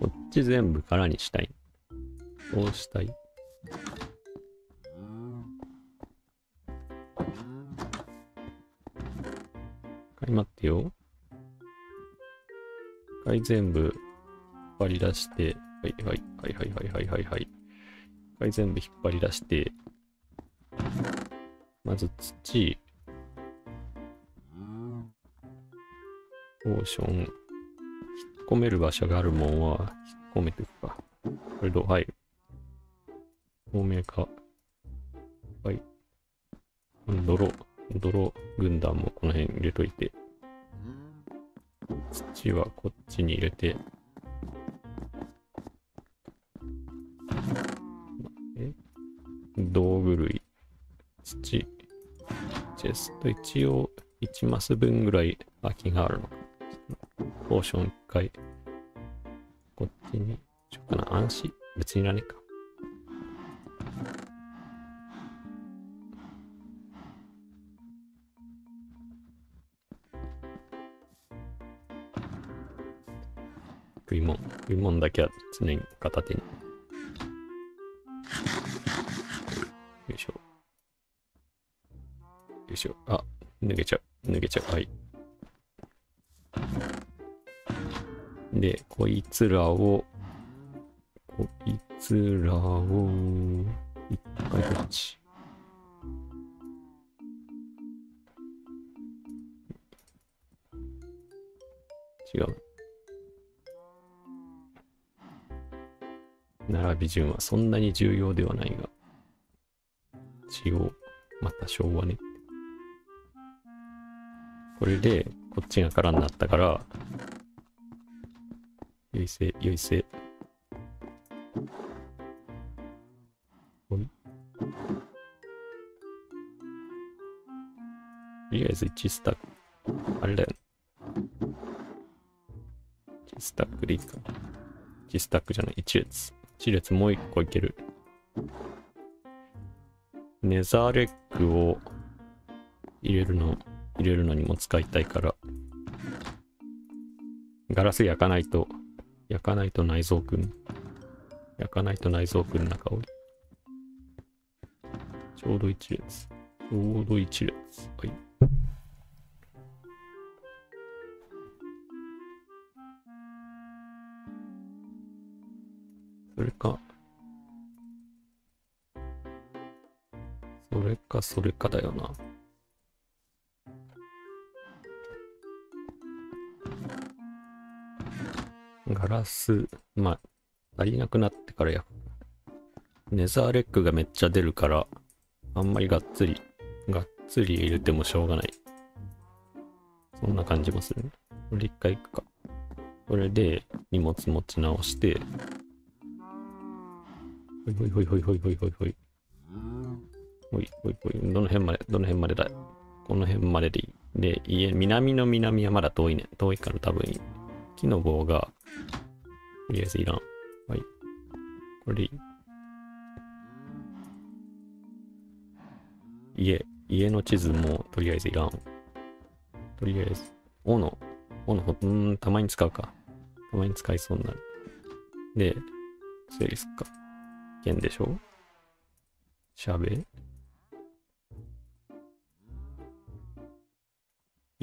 こっち全部空にしたい。どうしたい一回待ってよ。一回全部張り出して、はいはいはいはいはいはいはいはい。一回全部引っ張り出して、まず土、オーション、引っ込める場所があるもんは引っ込めていくか。これどう？入る透明化。はい。泥、泥軍団もこの辺入れといて。土はこっちに入れて。道具類。土。チェスト一応1マス分ぐらい空きがあるのか。ポーション一回。こっちに。しようかな。安心。別にいらねえか。食い物。食い物だけは常に片手に。よいしょ。よいしょ。あ、脱げちゃう。脱げちゃう。はい。で、こいつらを、こいつらを、一回こっち。違う。並び順はそんなに重要ではないが、一応、また昭和ね。これで、こっちが空になったから、よいせ、よいせ。い。とりあえず1スタック。あれだよね。1スタックでいいか。1スタックじゃない、1列。1列もう1個いける。ネザーレッグを入れるの、入れるのにも使いたいから。ガラス焼かないと、焼かないと内臓くん。焼かないと内臓くん中折り。ちょうど1列。ちょうど1列。はい。か、それかだよな。ガラス、まあ、足りなくなってから焼く。ネザーレッグがめっちゃ出るから、あんまりがっつり、がっつり入れてもしょうがない。そんな感じもするね。これ一回いくか。これで荷物持ち直して、ほいほいほいほいほいほいほいほい。ほいほい。どの辺まで、どの辺までだこの辺まででいい。で、家、南の南はまだ遠いね。遠いから多分いい。木の棒が、とりあえずいらん。はい。これでいい。家、家の地図もとりあえずいらん。とりあえず、斧、斧、うーん、たまに使うか。たまに使いそうになる。で、整理すっか。剣でしょ？しゃべ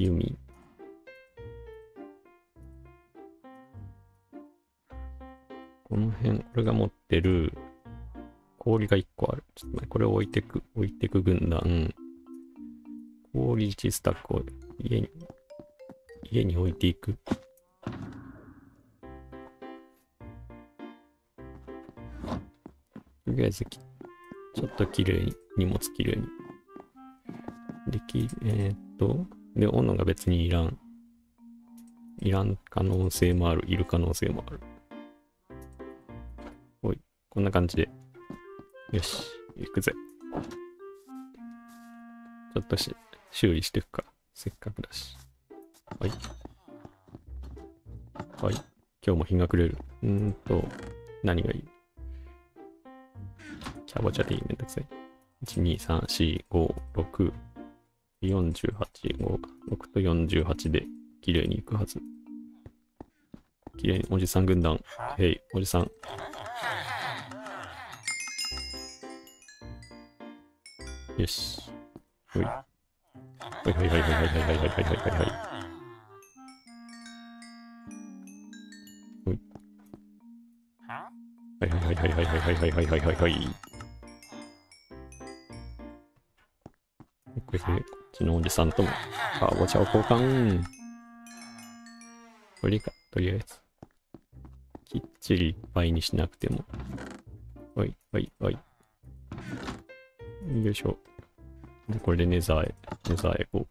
弓。この辺、これが持ってる氷が1個ある。ちょっと待って、これを置いてく、置いてく軍団。氷1スタックを家に、家に置いていく。とりあえず、ちょっと綺麗に、荷物綺麗に。でき、えーっと、で、斧が別にいらん。いらん可能性もある。いる可能性もある。おい、こんな感じで。よし、行くぜ。ちょっとし、修理していくか。せっかくだし。はい。はい。今日も日が暮れる。うーんと、何がいい？キャボチャでいいめんどくさい。1、2、3、4、5、6、48、5、6と48で綺麗にいくはず。綺麗に、おじさん軍団。へい、おじさん。よし。ほい。は？いはいはいはいはいはいはいはいはいはいはい。ほい。はいはいはいはいはいはいはいはいはいはいはい。ちのおじさんとも、あ、お茶を交換。これか、とりあえず。きっちりいっぱいにしなくても。はい、はい、はい。よいしょ。でこれでネザーへ、ネザーへこ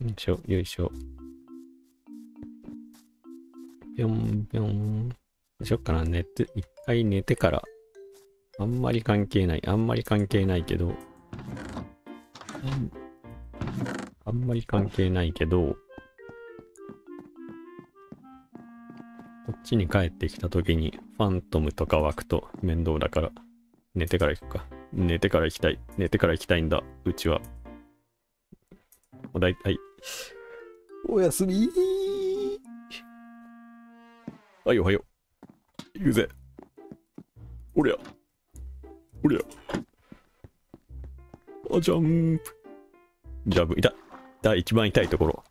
う。よいしょ、よいしょ。ぴょんぴょん。どうしよっかな、寝て、一回寝てから。あんまり関係ない。あんまり関係ないけど。あんまり関係ないけど。こっちに帰ってきた時にファントムとか湧くと面倒だから。寝てから行くか。寝てから行きたい。寝てから行きたいんだ。うちは。おだいたい。おやすみはい、おはよう。行くぜ。おりゃ。おりゃ。あ、ジャンプ。ジャブ、痛い。痛い、一番痛いところ。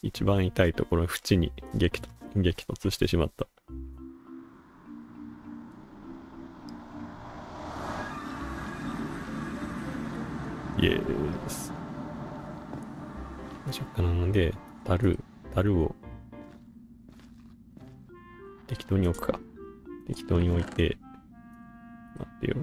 一番痛いところ、縁に激突激突してしまった。イエース。どうしよっかなので、樽、樽を適当に置くか。適当に置いて、待ってよ。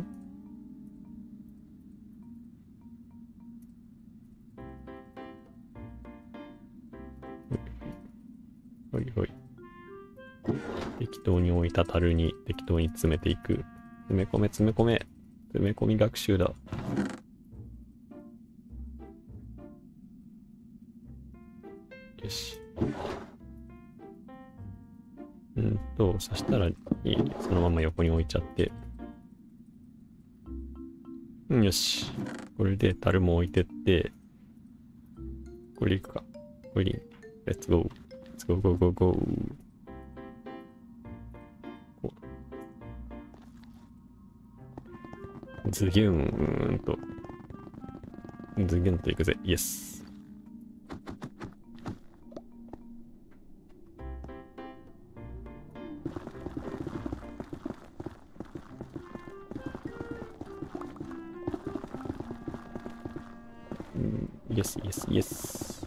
はいはい。適当に置いた樽に適当に詰めていく。詰め込め、詰め込め。詰め込み学習だ。よし。うんと、そしたらいいね。そのまま横に置いちゃって。うん、よし。これで樽も置いてって、これでいくか。これでいい。 Let's go. Let's go go go go。ズギューンと。ズギュンといくぜ。 Yes。イエス、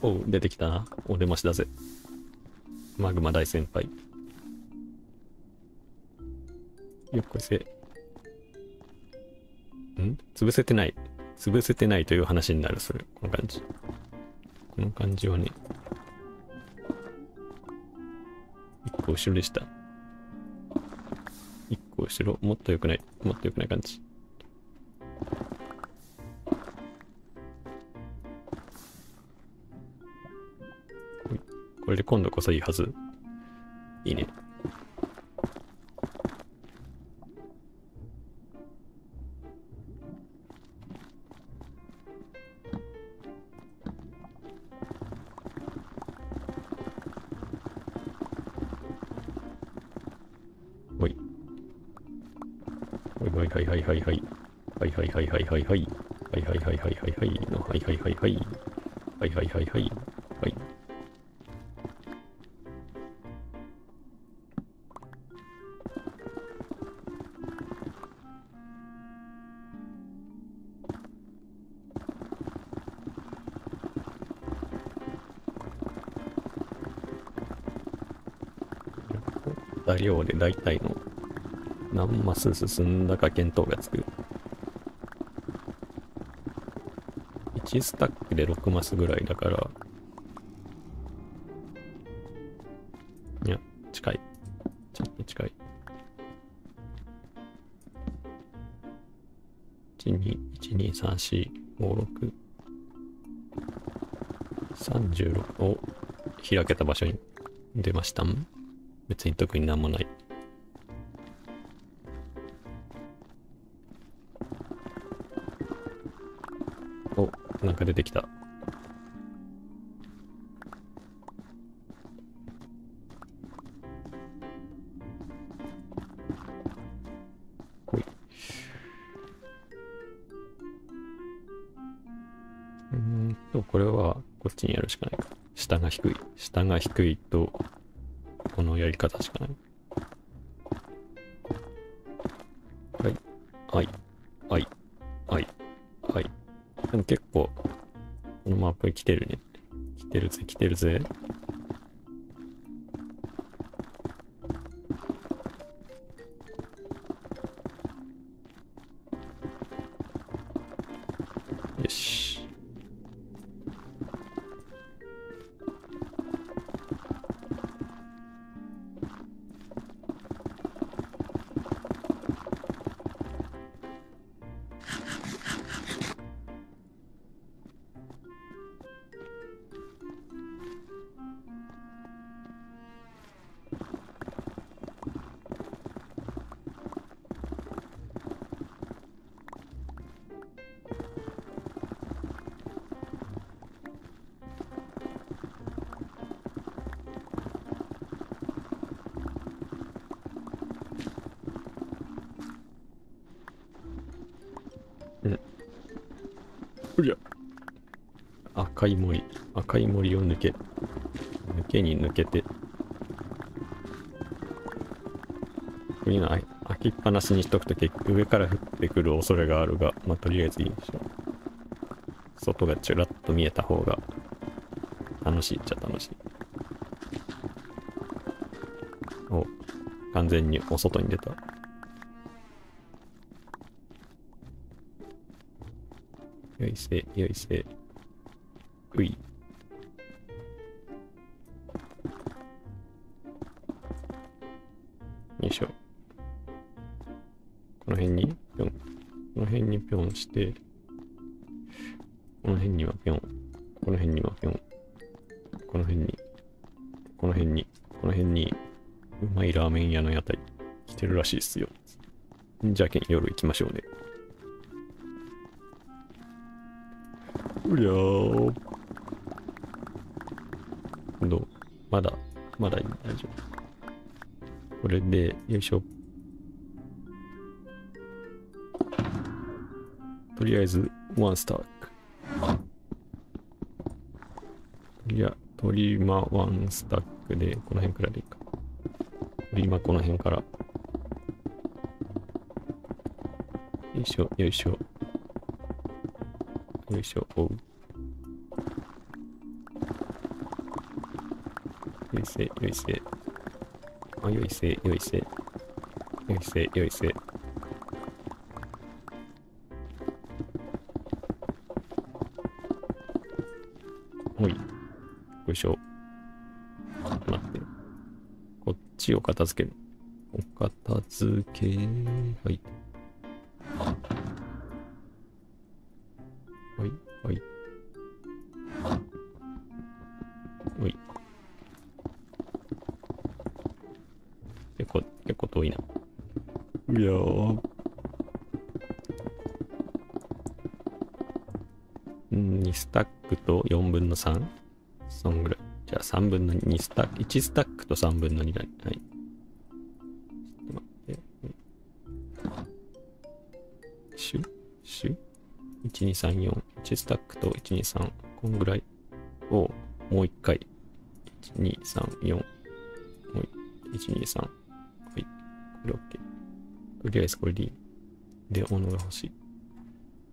おう、出てきたな。お出ましだぜ。マグマ大先輩。よっこいせ。ん？潰せてない。潰せてないという話になる、それ。この感じ。この感じはね。個後ろでした。一個後ろ。もっと良くない。もっと良くない感じ。これで今度こそいいはず。いいね。はい。はいはいはいはい。はい。材料で大体の何マス進んだか見当がつく。1スタックで6マスぐらいだから、いや、近い。ちょっと近い。1、2、1、2、3、4、5、6、36を開けた場所に出ましたん別に特になんもない。なんか出てきた。うんと、これはこっちにやるしかないか。下が低い。下が低いと、このやり方しかな。い。来てるね。来てるぜ、来てるぜ。けに抜けて。こういうの開きっぱなしにしとくと結局上から降ってくる恐れがあるが、まあ、とりあえずいいでしょう。外がちらっと見えた方が楽しいっちゃ楽しい。お、完全にお外に出た。よいせ、よいせ。して、この辺にはぴょん。この辺にはぴょん。この辺に、この辺に、この辺に、うまいラーメン屋の屋台来てるらしいっすよ。じゃあけん夜行きましょうね。うりゃー。どうまだ、まだ大丈夫。これで、よいしょ。ず、ワンスタック。いや、鳥間ワンスタックで、この辺くらいでいいか。鳥間この辺から。よいしょ、よいしょ。よいしょ、おう。よいせ、よいせ。あ、よいせ、よいせ。よいせ、よいせ。片付ける。お片付け。はい。はい、はい。はい。結構、結構遠いな。いやー。ん2スタックと4分の 3? そんぐらい。じゃあ3分の2スタック、1スタックと3分の2だね。はい。シュ？シュ ?1、2、3、4。1スタックと1、2、3。こんぐらい。をもう一回。1、2、3、4。もう1、2、3。はい。これ OK。とりあえずこれでいい。で、斧が欲しい。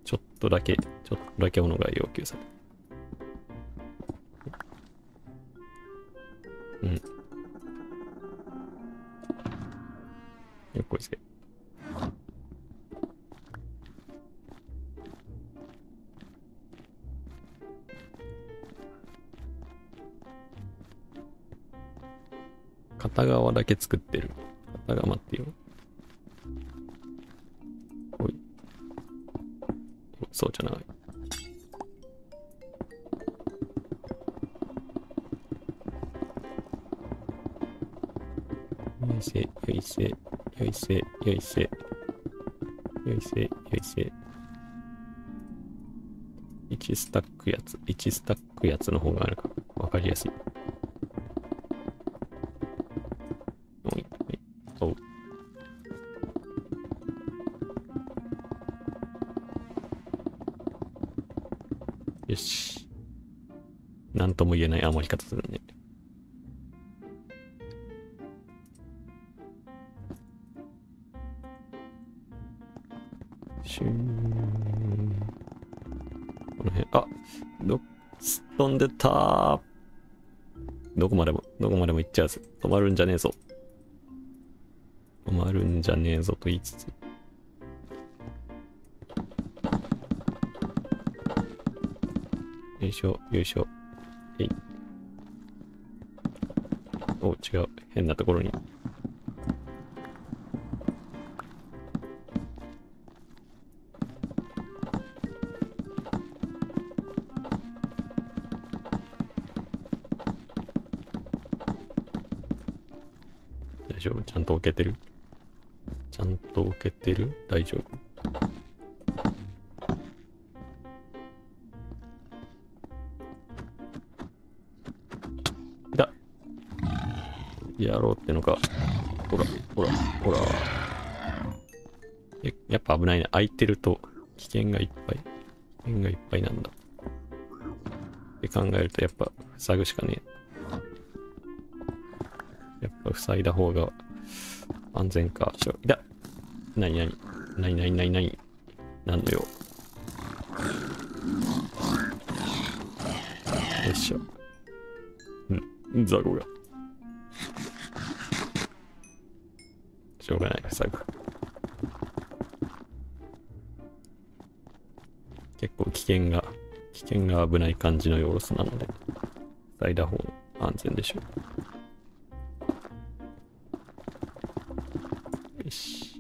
ちょっとだけ、ちょっとだけ斧が要求される。うん。側だけ作ってる。片側待ってよ。おい。そうじゃない。よいせ、よいせ、よいせ、よいせ、よいせ、よいせ。1スタックやつ、1スタックやつの方があるか。わかりやすい。シュー。この辺、あど、すっ飛んでたどこまでも、どこまでも行っちゃうぜ。止まるんじゃねえぞ。止まるんじゃねえぞと言いつつ。よいしょ、よいしょ。えい。お、違う。変なところに。丈夫ちゃんと置けてる？ちゃんと置けてる？大丈夫？だやろうってのか。ほら、ほら、ほら。ややっぱ危ないね。空いてると危険がいっぱい。危険がいっぱいなんだ。って考えるとやっぱ塞ぐしかねえ。やっぱ塞いだ方が安全か。しょ、いだなになになになになになになんのよ。よいしょ。うん、ザコが。しょうがない、塞ぐ。結構危険が、危険が危ない感じの様子なので、塞いだ方が安全でしょう。よし。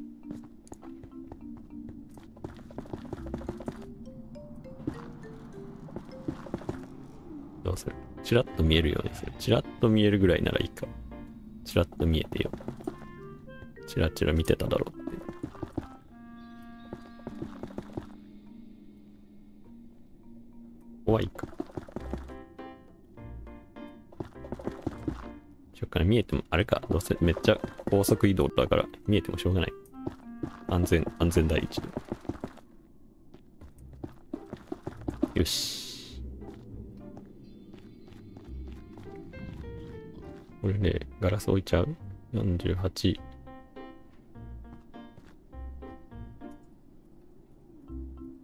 どうする？チラッと見えるようにする。チラッと見えるぐらいならいいか。チラッと見えてよ。チラチラ見てただろうって。怖いか。しょうがない。見えても、あれか。どうせめっちゃ高速移動だから、見えてもしょうがない。安全、安全第一。よし。これで、ガラス置いちゃう ?48。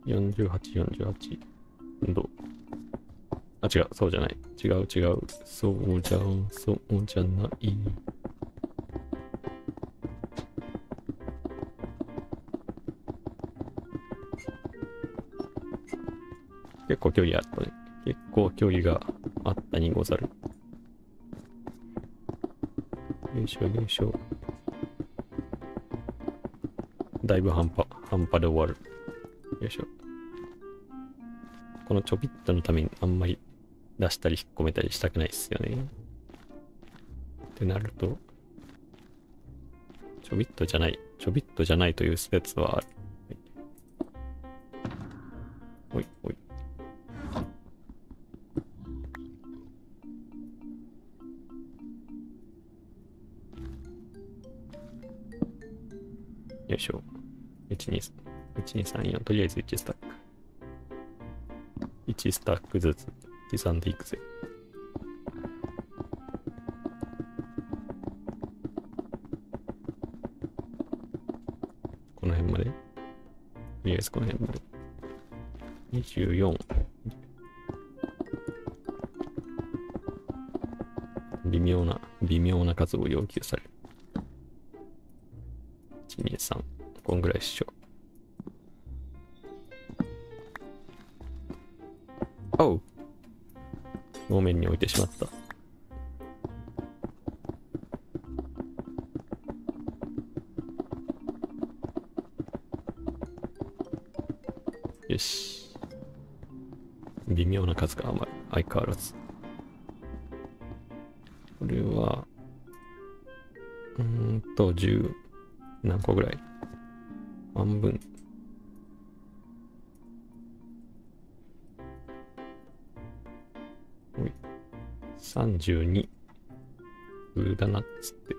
48、48。どう？あ、違う、そうじゃない。違う、違う。そうじゃん、そうじゃない。結構距離あったね。結構距離があったにござる。よいしょよいしょ。だいぶ半端、半端で終わる。よいしょ。このちょびっとのためにあんまり出したり引っ込めたりしたくないっすよね。ってなると、ちょびっとじゃない、ちょびっとじゃないという説はある。おい、おい。よいしょ。1、2、1、2、3、4。とりあえず1スタック。1スタックずつ刻んでいくぜ。この辺まで。とりあえずこの辺まで。24。微妙な、微妙な数を要求される。10何個ぐらい半分。おい。32。風だなっつって。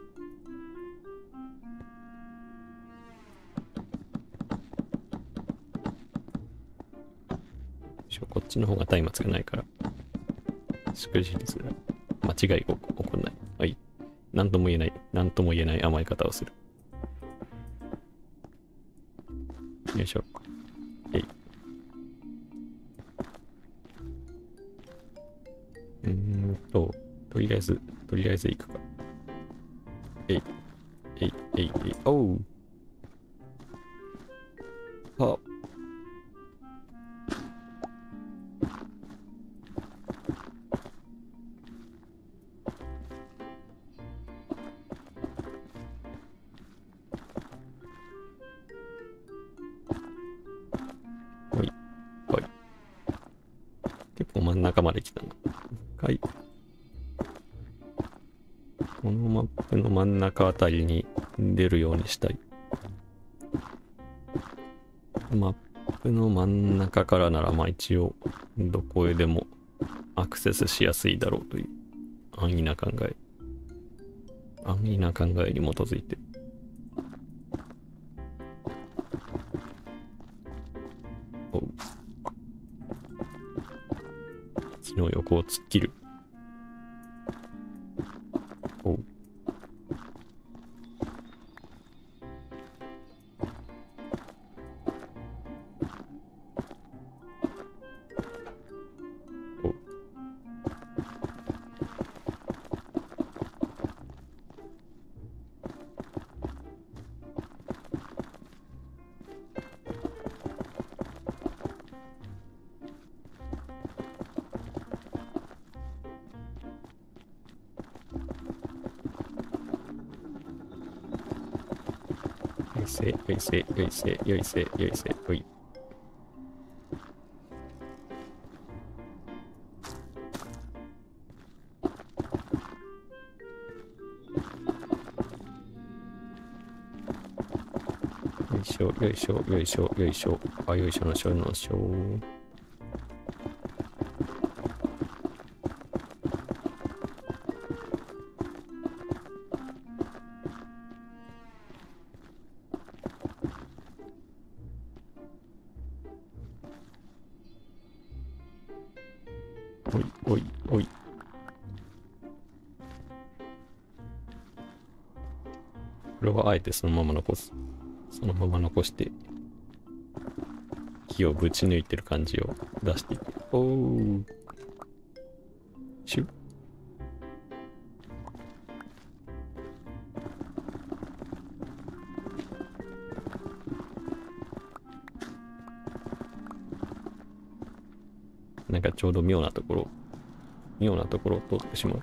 こっちの方が松明がないから。しくじりづらい。間違いが起こ起こんない。はい。なんとも言えない。なんとも言えない甘え方をする。よいしょ。えい。うんと、とりあえず、とりあえず行くか。えい。えい、えい、えい。おう。はほ中まで来たな。はい。このマップの真ん中あたりに出るようにしたい。マップの真ん中からなら、まあ一応、どこへでもアクセスしやすいだろうという安易な考え。安易な考えに基づいて。木の横を突っ切る。おう。いせ、よいせ、よいせ、よいせ、よいせ、ほい。よいしょ、よいしょ、よいしょ、よいしょ。あ、よいしょのしょのしょ。てそのまま残す。そのまま残して、木をぶち抜いてる感じを出していく。おー。シュッ。なんかちょうど妙なところ、妙なところを通ってしまう。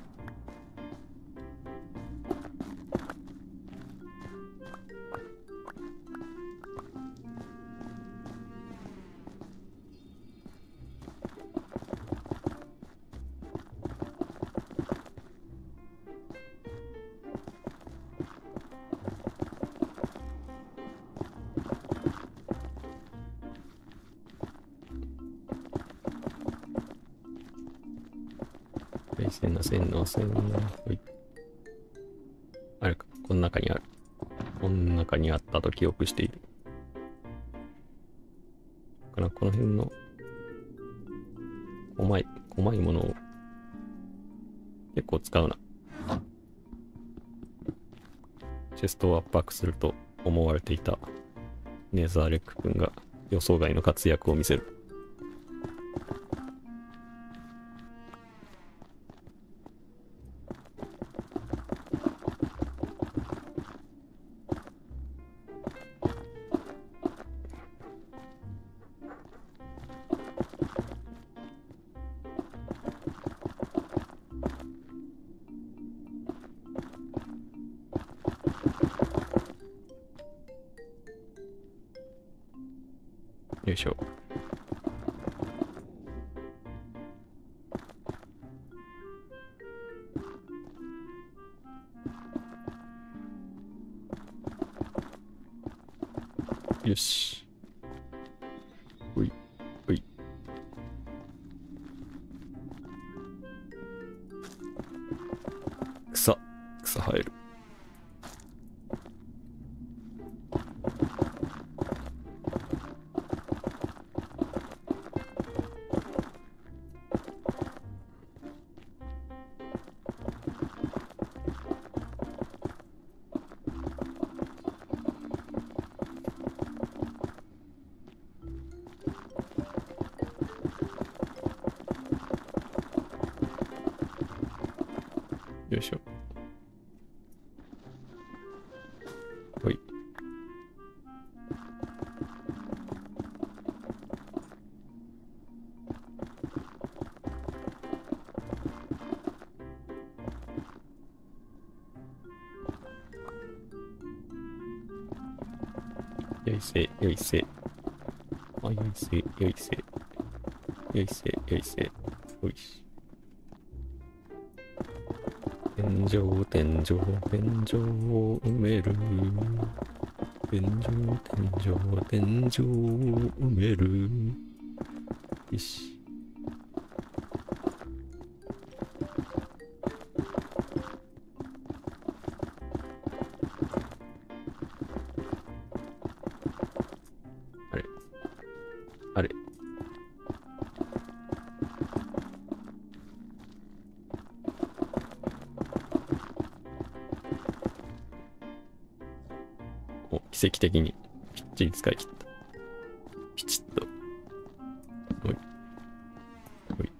せんなせんな。はい。あれか、この中にある。この中にあったと記憶している。からこの辺の、細い、細いものを結構使うな。チェストを圧迫すると思われていたネザーレック君が予想外の活躍を見せる。天井、天井、天井を埋める。天井、天井、天井を埋める。よし。的にぴっちり使い切った。ピチッと。ほい。ほい。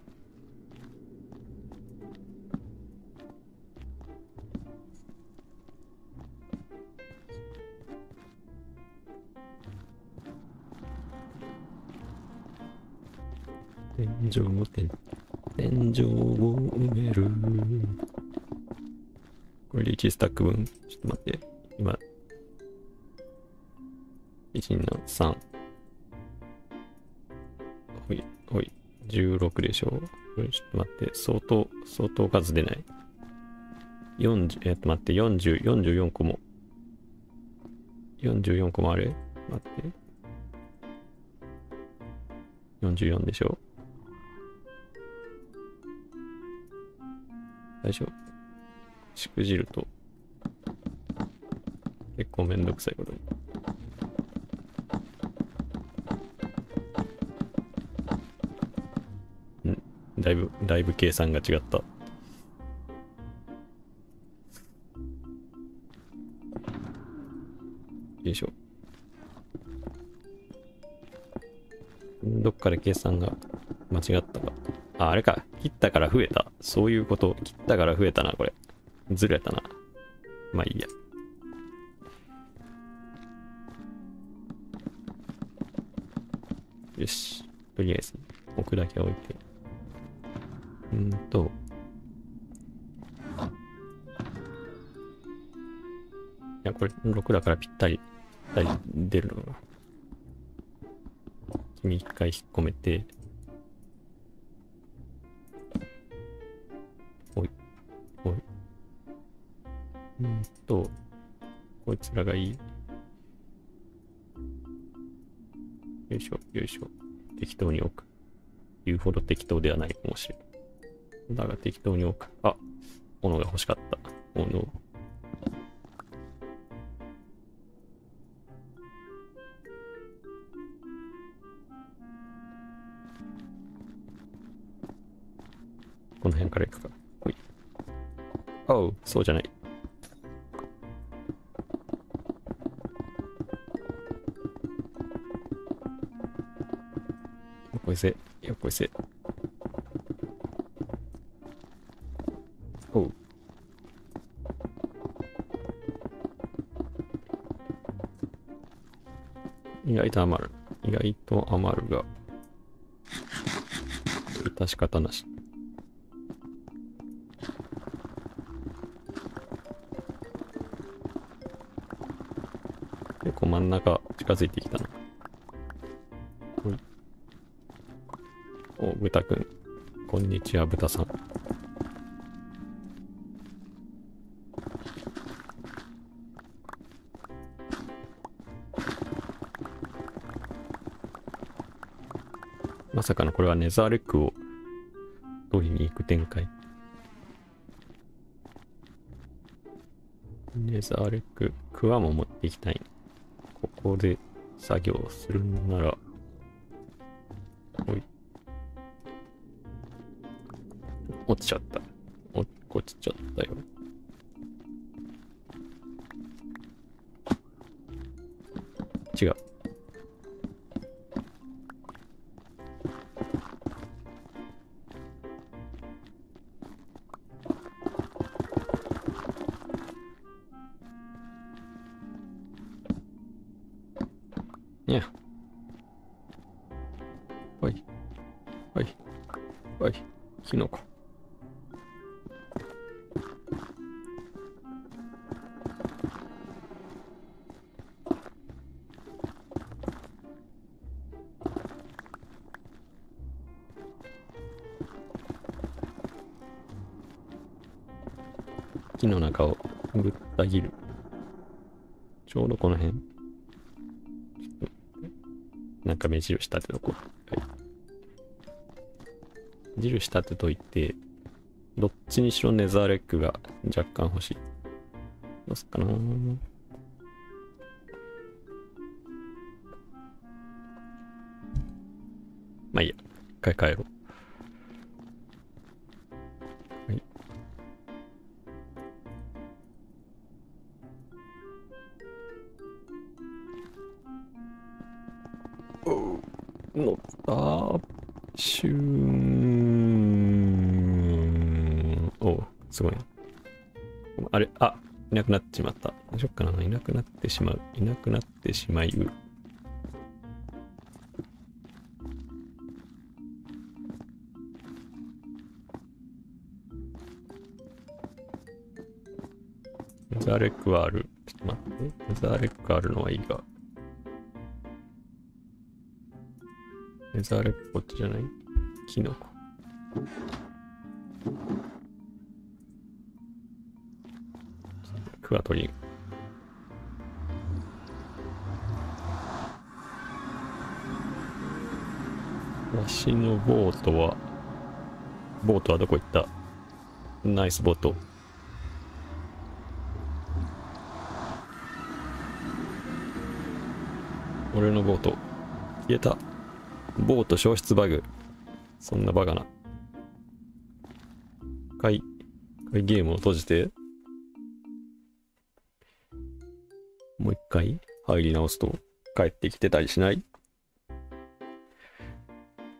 天井を天、天井を埋める。これで1スタック分。ちょっと待って。1の3。ほい、ほい。16でしょ？これちょっと待って。相当、相当数出ない。40、えっと待って、40、44個も。44個もある？待って。44でしょ？最初、しくじると、結構めんどくさいことに。いぶ、だいぶ計算が違った。よいしょ。どっかで計算が間違ったか。あ、あれか。切ったから増えた。そういうこと。切ったから増えたな、これ。ずれたな。まあいいや。よし。とりあえず、置くだけ置いて。うんと。いや、これ6だからぴったり、ぴったり出るのかな。君一回引っ込めて、おい、おい。うんと、こいつらがいい。よいしょ、よいしょ。適当に置く。言うほど適当ではないかもしれん。だが適当に置く。あ、斧が欲しかった。斧。この辺から行くか。ほい。おう、そうじゃない。横いせ、横いせ。外と余る。意外と余るが。致し方なし。結構真ん中近づいてきたな。お、豚くん。こんにちは、豚さん。まさかのこれはネザーレッグを取りに行く展開。ネザーレッグ、クワも持っていきたい。ここで作業するなら、おい。落ちちゃった。落っちちゃったよ。この辺？なんか目印立てとこう。はい。印立てといて、どっちにしろネザーレッグが若干欲しい。どうすっかなまあいいや。一回帰ろう。ちまった。どうしよっかな。いなくなってしまう。いなくなってしまいう。ネザーレッグはある。ちょっと待って。ネザーレッグあるのはいいが。ネザーレッグこっちじゃない？キノコ。クワトリン。わしのボートは、ボートはどこ行った？ナイスボート。俺のボート、消えた。ボート消失バグ。そんなバカな。回、回ゲームを閉じて。もう一回入り直すと帰ってきてたりしない？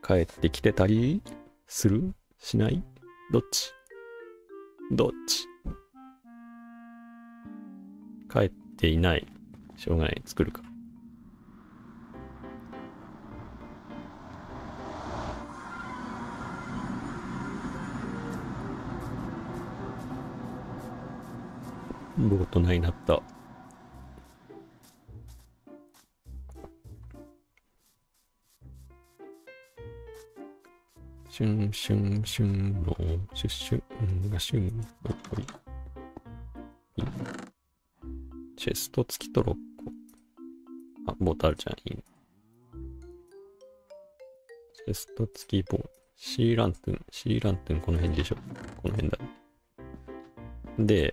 帰ってきてたりする？しない？どっち？どっち？帰っていない。しょうがない。作るか。ボートないなった。シュンシュンシュンのシュッシュンがシュンのほい。いチェスト付きと6個。あ、ボートあるじゃん。いいね。チェスト付きボ。シーラントゥン。シーラントゥンこの辺でしょ。この辺だ。で、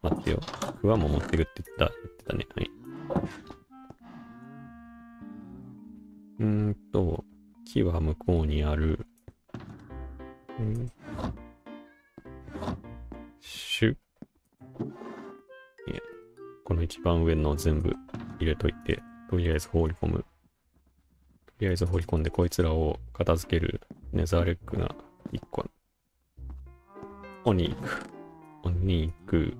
待ってよ。クワも持ってくって言った、言ってたね。はい。うーんと、木は向こうにある。シュ。いや、この一番上の全部入れといて、とりあえず放り込む。とりあえず掘り込んでこいつらを片付けるネザーレックが1個。お肉。お肉。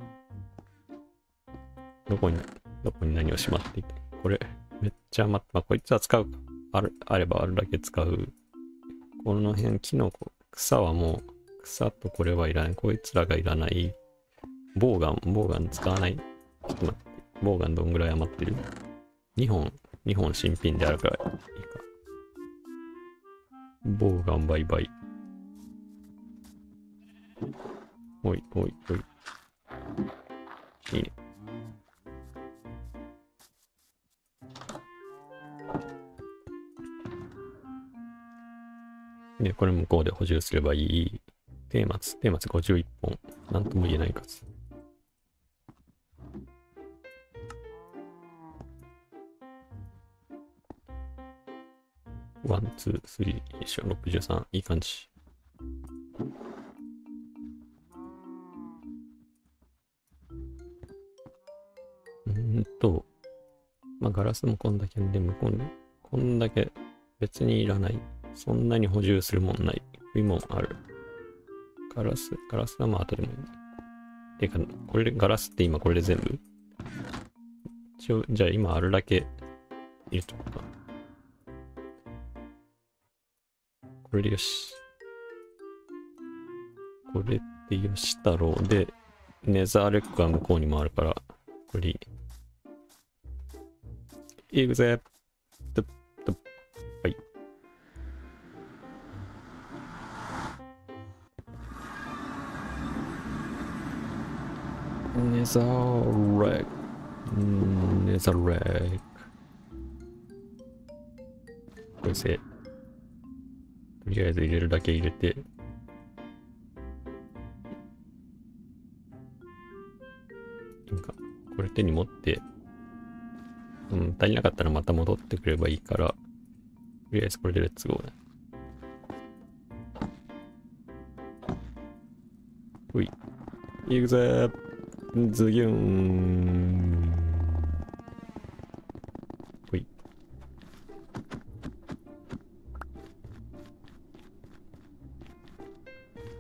どこに、どこに何をしまっていて。これ、めっちゃ余って、まあ、こいつは使う。ある、あればあるだけ使う。この辺、キノコ、草はもう、草とこれはいらない。こいつらがいらない。ボウガン、ボウガン使わない？ちょっと待って。ボウガンどんぐらい余ってる ?2 本、2本新品であるからいいか。ボウガンバイバイ。おい、おい、おい。いいね。で、これ向こうで補充すればいい。テーマツ、テーマツ51本。なんとも言えない数。ワン、ツー、スリー、一緒、63。いい感じ。うんと、まあ、ガラスもこんだけで、向こうに、こんだけ別にいらない。そんなに補充するもんない。首もある。ガラス、ガラスはまあ後でもいい。てか、これ、ガラスって今これで全部？一応、じゃあ今あるだけ入れとこうか。これでよし。これでよし太郎で、ネザーレックは向こうにもあるから、これでいい。行くぜ。ネザーレック。ネザーレック。これせ。とりあえず入れるだけ入れて。なんか、これ手に持って、うん、足りなかったらまた戻ってくればいいから、とりあえずこれでレッツゴーね。ほい。行くぜーズギュン。ほい。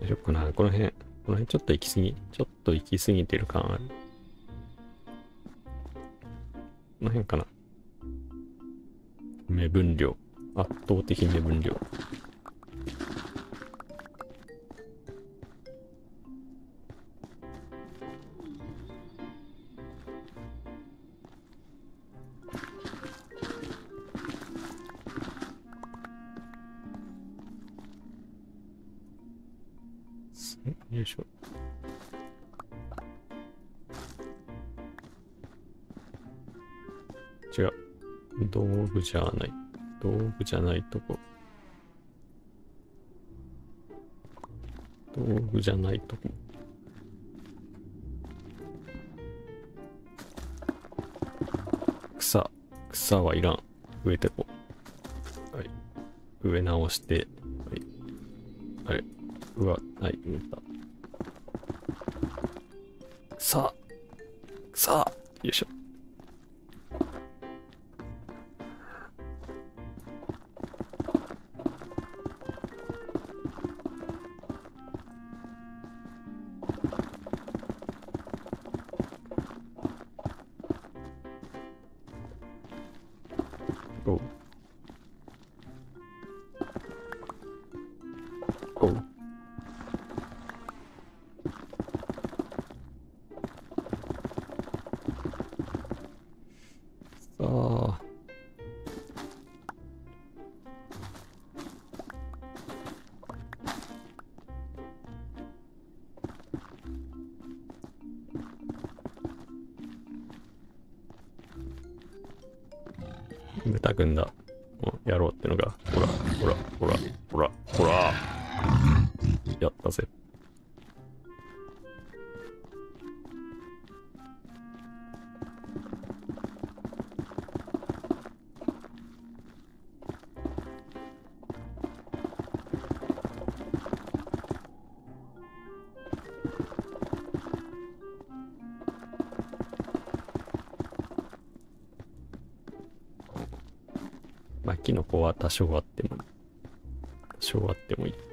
大丈夫かなこの辺、この辺ちょっと行き過ぎ、ちょっと行き過ぎてる感ある。この辺かな目分量。圧倒的目分量。じゃない。道具じゃないとこ。道具じゃないとこ。草。草はいらん。植えてこはい。植え直して。豚くんだ。は多少あっても。多少あってもいい。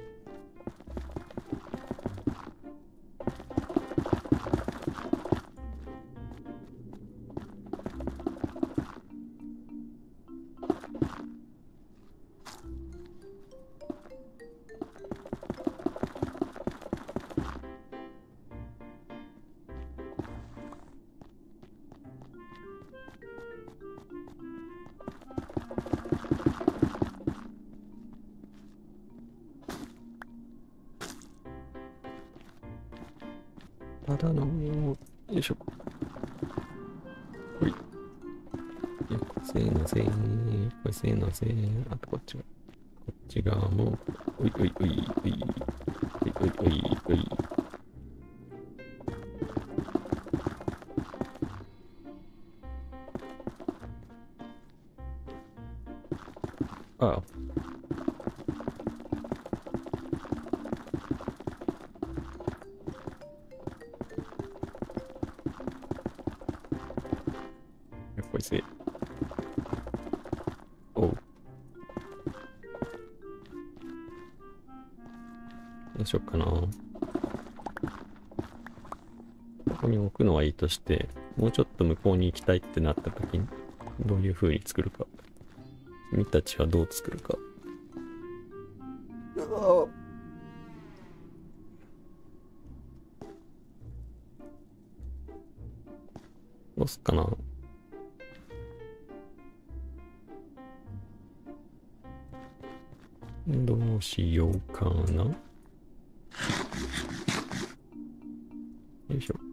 ぜ、あとこっちも。こっち側も、おいおいおいおい、おいおいおいとして、もうちょっと向こうに行きたいってなった時に、どういう風に作るか。君たちはどう作るか。どうすっかな。どうしようかな。よいしょ。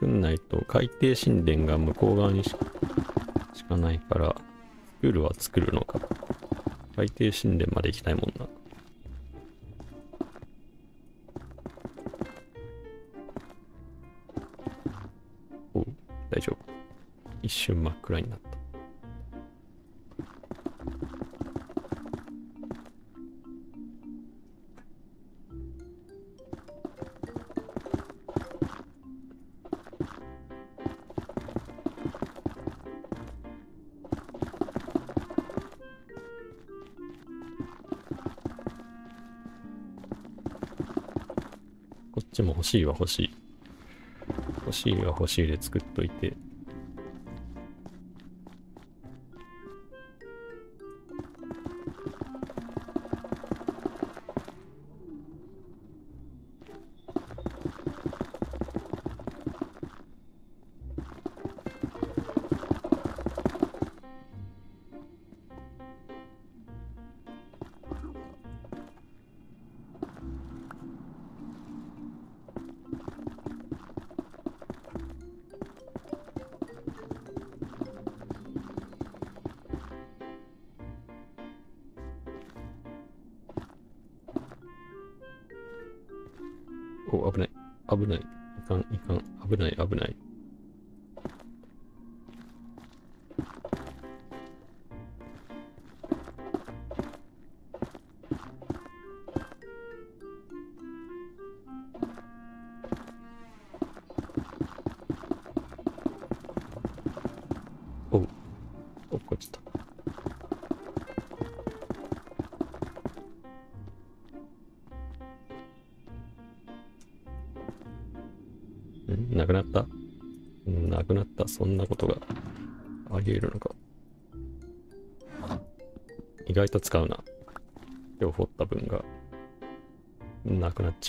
作んないと海底神殿が向こう側にしかないから、夜は作るのか。海底神殿まで行きたいもんな。っちも欲しいは欲しい。欲しいは欲しいで作っといて。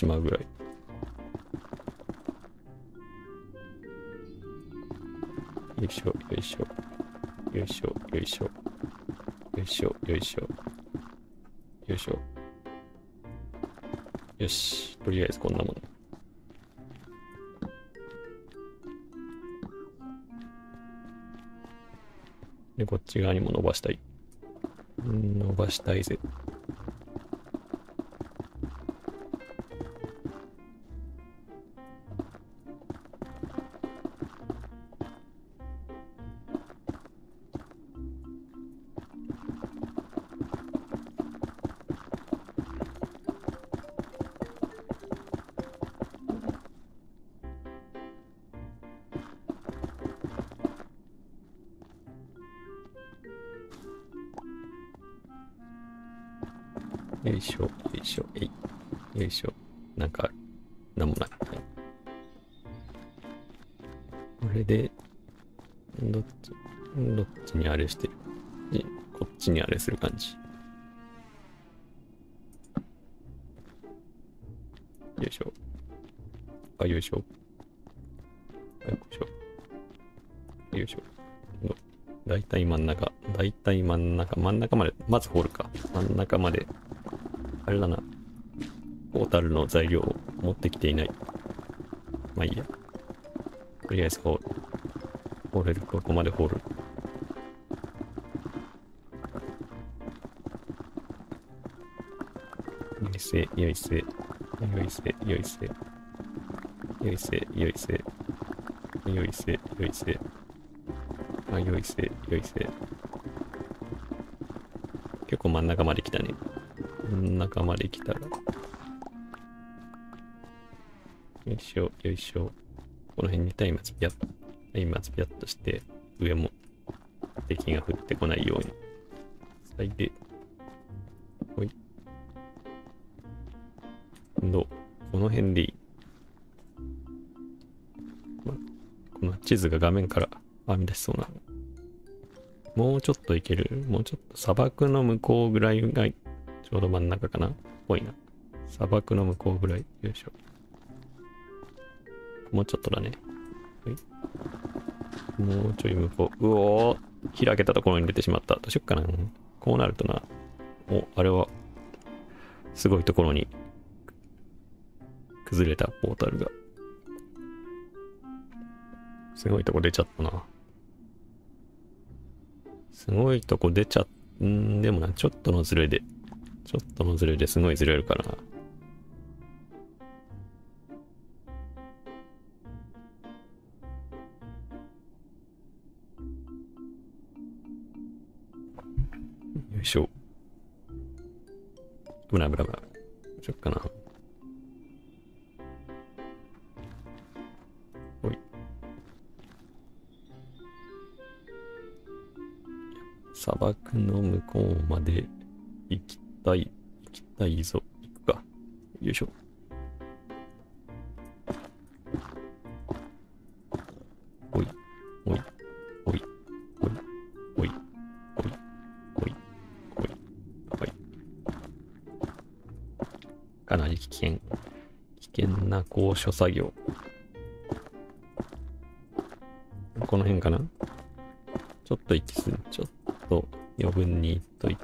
なくなっちまうぐらい。よいしょ、よいしょ。よいしょ、よいしょ。よいしょ、よいしょ。よいしょ。よし。とりあえずこんなもん。で、こっち側にも伸ばしたい。伸ばしたいぜ。れしてる。でこっちにあれする感じ。よいしょ。あ、よいしょ。あよいしょ。よいしょ。だいたい真ん中。だいたい真ん中。真ん中まで、まず掘るか。真ん中まで。あれだな。ポータルの材料を持ってきていない。まあいいや。とりあえず掘る。掘れるとこまで掘る。よいせ、よいせ、よいせ、よいせ、よいせ、よいせ、よいせ、よいせ、あ、よいせ、よいせ。結構真ん中まで来たね。真ん中まで来たら。よいしょ、よいしょ。この辺に松明ピャッ、松明ピャッとして、上も敵が降ってこないように。最低。この辺でいい。ま、この地図が画面から編み出しそうな。もうちょっといける？もうちょっと砂漠の向こうぐらいがちょうど真ん中かな？ぽいな。砂漠の向こうぐらい。よいしょ。もうちょっとだね。はい。もうちょい向こう。うおー開けたところに出てしまった。どうしよっかな。こうなるとな。お、あれは、すごいところに、崩れたポータルが。すごいとこ出ちゃったな。すごいとこ出ちゃっ、んでもな、ちょっとのズレで、ちょっとのズレですごいずれるからな。よいしょ。危ない危ない危ない。どうしよっかな。砂漠の向こうまで行きたい、行きたいぞ。行くか。よいしょ。ほい、ほい、ほい、ほい、ほい、ほい、ほい、ほい、ほい。かなり危険。危険な高所作業。この辺かなちょっと息する。ちょっと余分にとい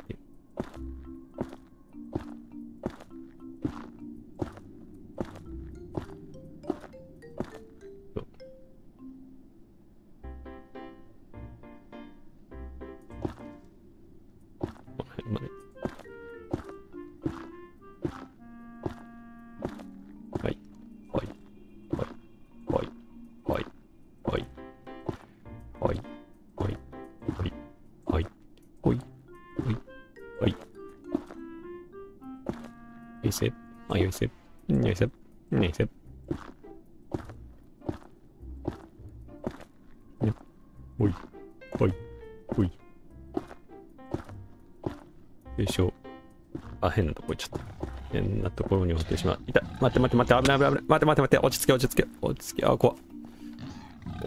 ってしまう。いた。待って待って待って、危ない危ない危ない。待って待って待って。落ち着け落ち着け。落ち着け。あ、怖っ。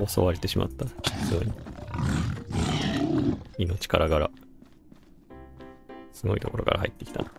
襲われてしまった。すごい。命からがら。すごいところから入ってきたな。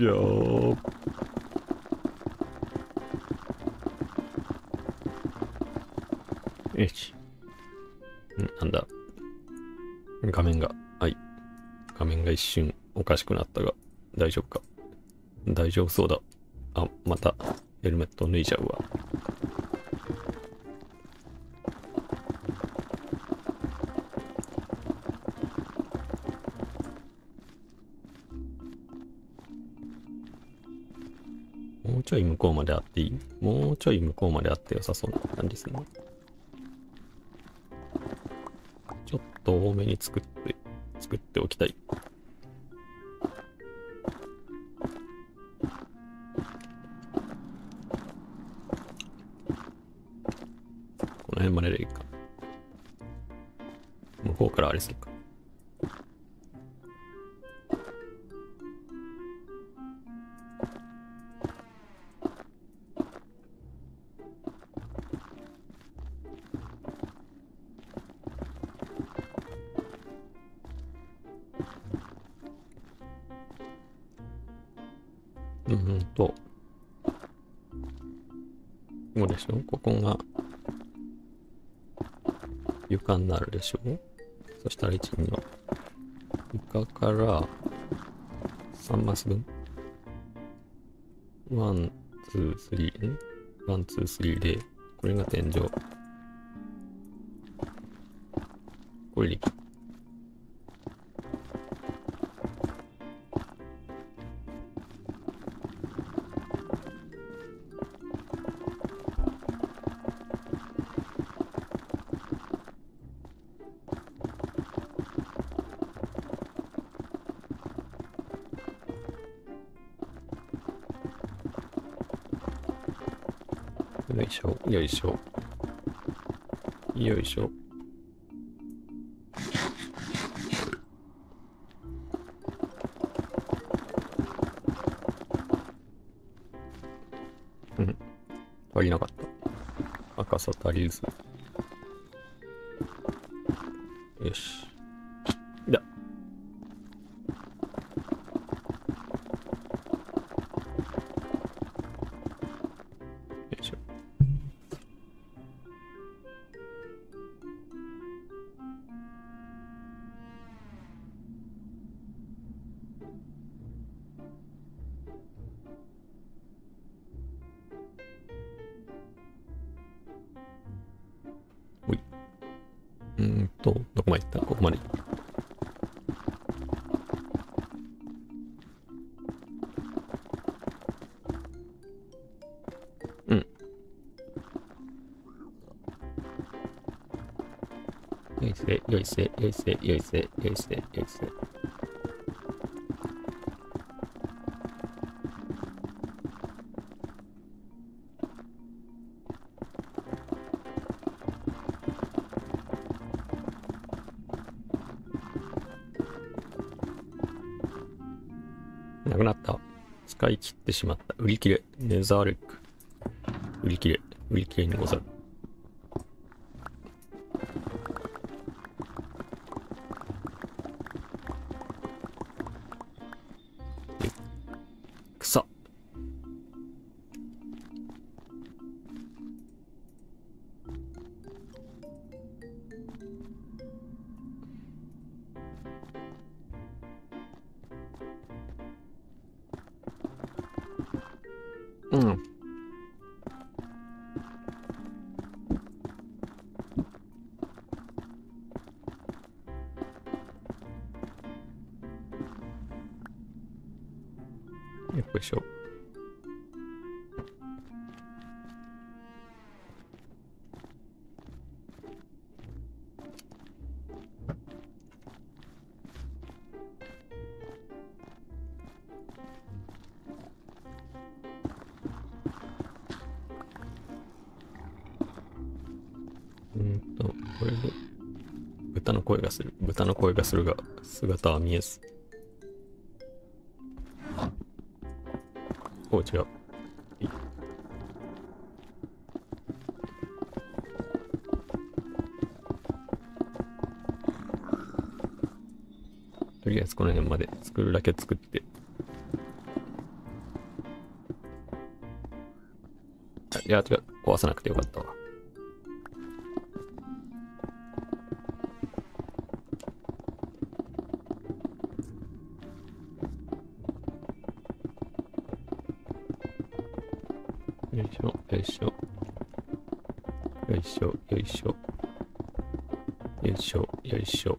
りゃえち。なんだ。画面が、はい。画面が一瞬おかしくなったが、大丈夫か。大丈夫そうだ。あ、また、ヘルメット脱いじゃうわ。ちょい向こうまであっていい？もうちょい向こうまであって良さそうな感じですね。ちょっと多めに作って、作っておきたい。この辺まででいいか。向こうからあれするか。なるでしょ？そしたら1、2の床から3マス分。ワン、ツー、スリー、んワン、ツー、スリーで、これが天井。しょ、よいしょ。うん。足りなかった。赤さ足りず。よいせ、よいせ、よいせ、よいせ、よいせ、なくなった。使い切ってしまった。売り切れ。ネザーレック。売り切れ。売り切れにござる。うんと、これで、豚の声がする。豚の声がするが、姿は見えず。お、違う。とりあえずこの辺まで作るだけ作って。いや、違う。壊さなくてよかったわ。いしょ。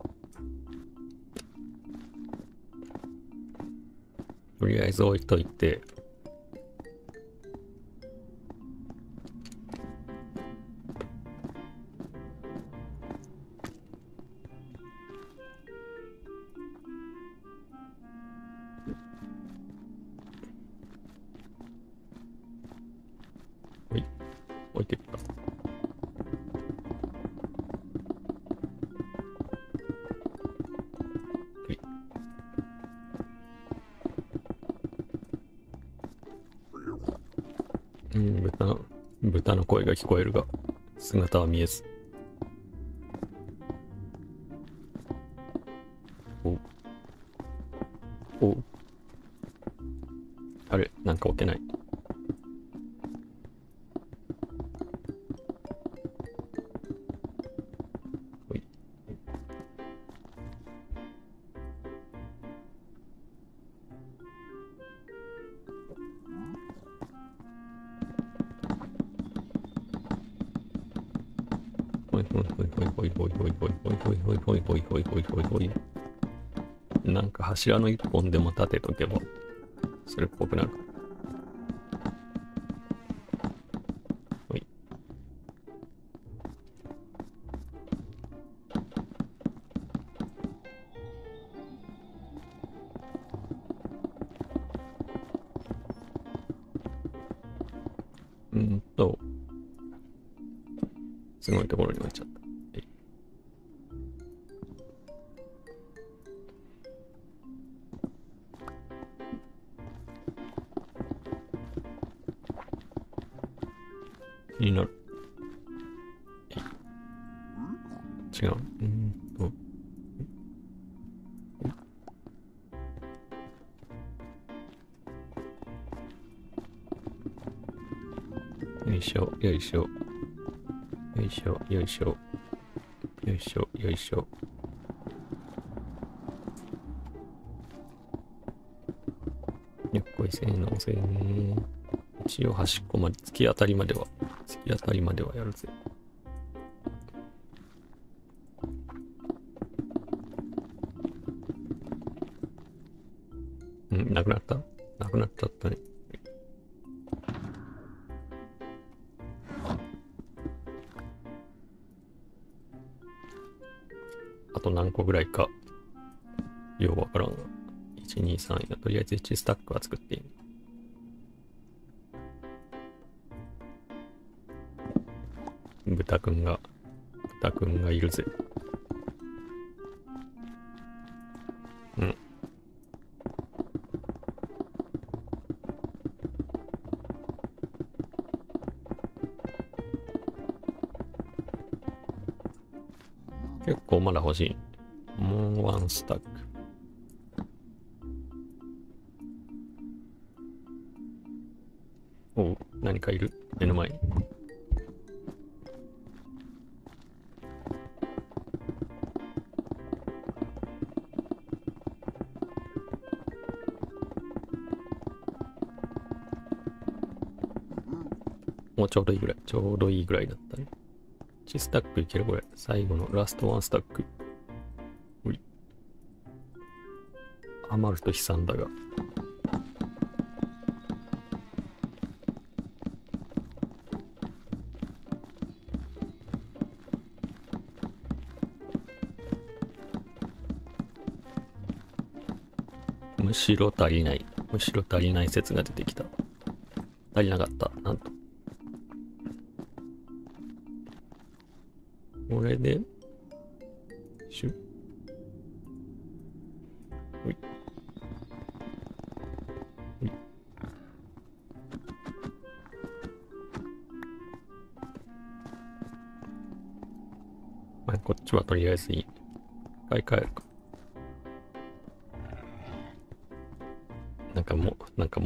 とりあえず置いといて、こえるが、姿は見えず。柱の一本でも立てとけばそれっぽくなるかよいしょ。よいしょ、よいしょ。よっこいせーのせーね一応端っこまで、突き当たりまでは、突き当たりまではやるぜ。1スタックは作っていい。豚くんが、豚くんがいるぜ。うん。結構まだ欲しい。もうワンスタック。かいる？目の前に。もうちょうどいいぐらい。ちょうどいいぐらいだったね。1スタックいける？これ。最後のラストワンスタック。余ると悲惨だが。しろ足りない。むしろ足りない説が出てきた。足りなかった。なんと。これで、シュほい。ほい。まあ、こっちはとりあえずいい。買い替えるか。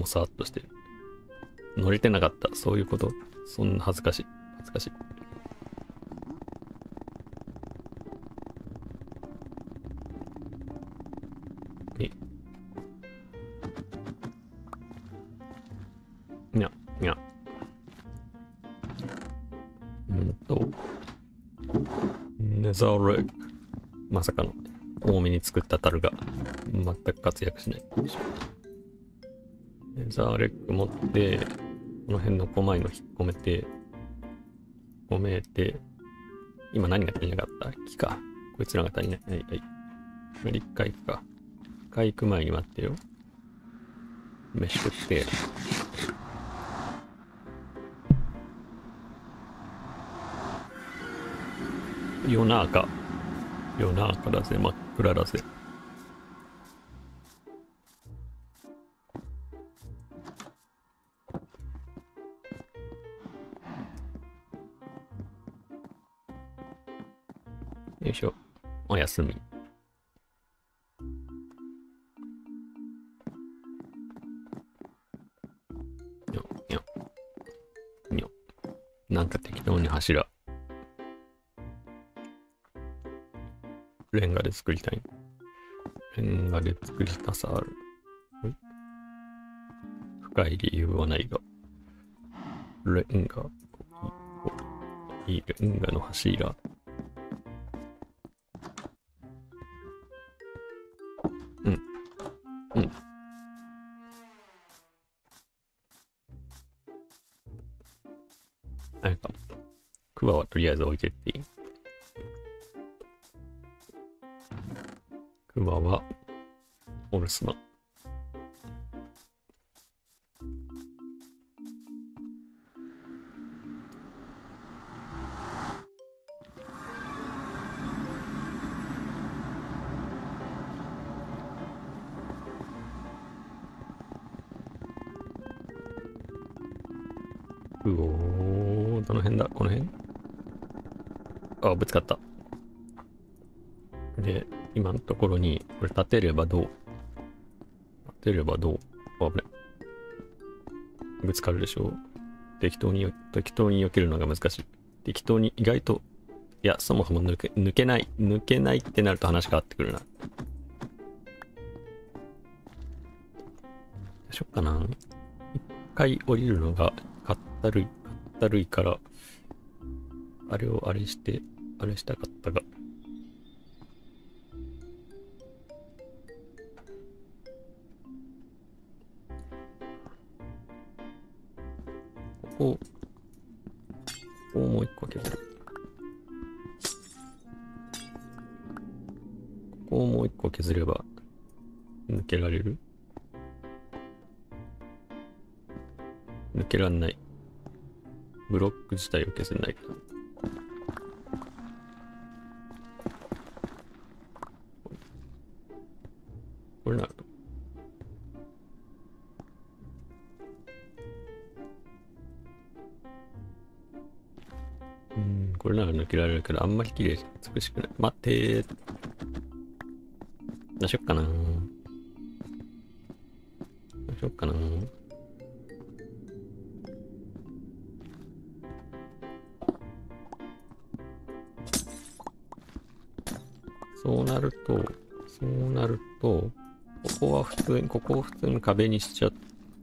もさーっとしてる。乗れてなかった。そういうこと。そんな恥ずかしい。恥ずかしい。にゃ、にゃ。うんと。ネザーレッ。まさかの。多めに作った樽が全く活躍しない。ザーレッグ持って、この辺の細いの引っ込めて、込めて、今何が足りなかった木か。こいつらが足りない。はいはい。これ一回行くか。一回行く前に待ってよ。飯食って。夜中。夜中だぜ、真っ暗だぜ。おやすみ。にょ、にょ。にょ。なんか適当に柱。レンガで作りたい。レンガで作りたさある。深い理由はないが。レンガ。いいレンガの柱。クワてればどう？立てればどう？危ない。ぶつかるでしょう適当に、適当に避けるのが難しい。適当に、意外と、いや、そもそも抜け、抜けない、抜けないってなると話変わってくるな。どうしよっかな。一回降りるのが、かったるい、かったるいから、あれをあれして、あれしたかったが。ここ、ここをもう一個削る。ここをもう一個削れば、抜けられる抜けらんない。ブロック自体を削れないか。あんまり綺麗、美しくない。待ってー。どうしよっかなどうしよっかなそうなると、そうなると、ここは普通に、ここを普通に壁にしちゃ、こ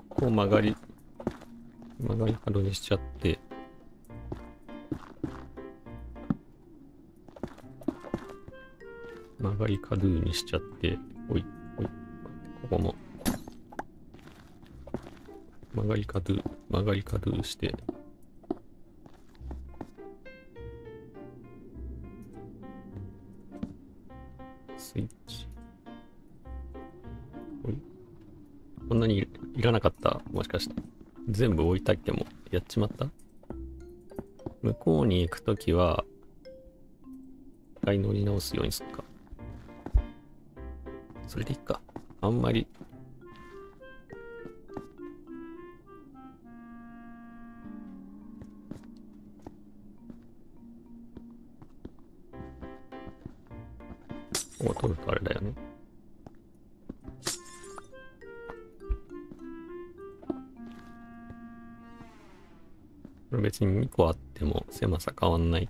こを曲がり、曲がり角にしちゃって、がり角にしちゃって、おい、おい、ここも、曲がり角、曲がり角して、スイッチ。おい。こんなにいらなかった？もしかして。全部置いたっけもやっちまった？向こうに行くときは、一回乗り直すようにするか。それでいいか。あんまり。ここ取るとあれだよね。これ別に2個あっても狭さ変わんない。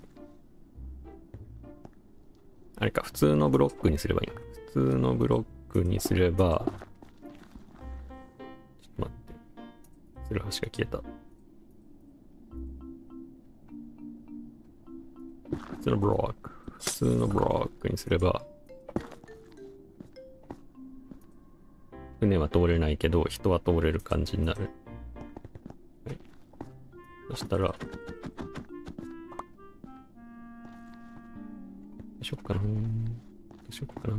通のブロックにすればいいの？普通のブロックにすれば、ちょっと待って。ツルハシが消えた。普通のブロック。普通のブロックにすれば、船は通れないけど、人は通れる感じになる。はい、そしたら、うしよっかなどうしよっかな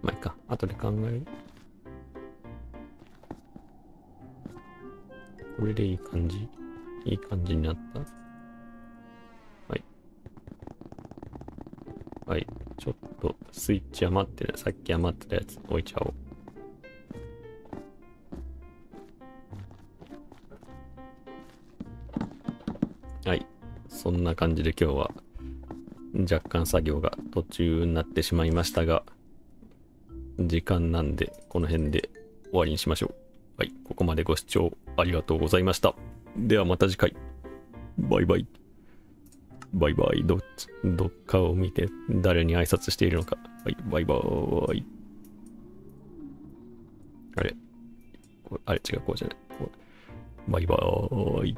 まあいいか。後で考える。これでいい感じいい感じになったはい。はい。ちょっとスイッチ余ってる。さっき余ってたやつ置いちゃおう。はい。そんな感じで今日は若干作業が途中になってしまいましたが、時間なんでこの辺で終わりにしましょう。はい。ここまでご視聴ありがとうございました。ではまた次回。バイバイ。バイバイ。どっち、どっかを見て誰に挨拶しているのか。はい。バイバーイ。あれ？これあれ違う、こうじゃない。バイバーイ。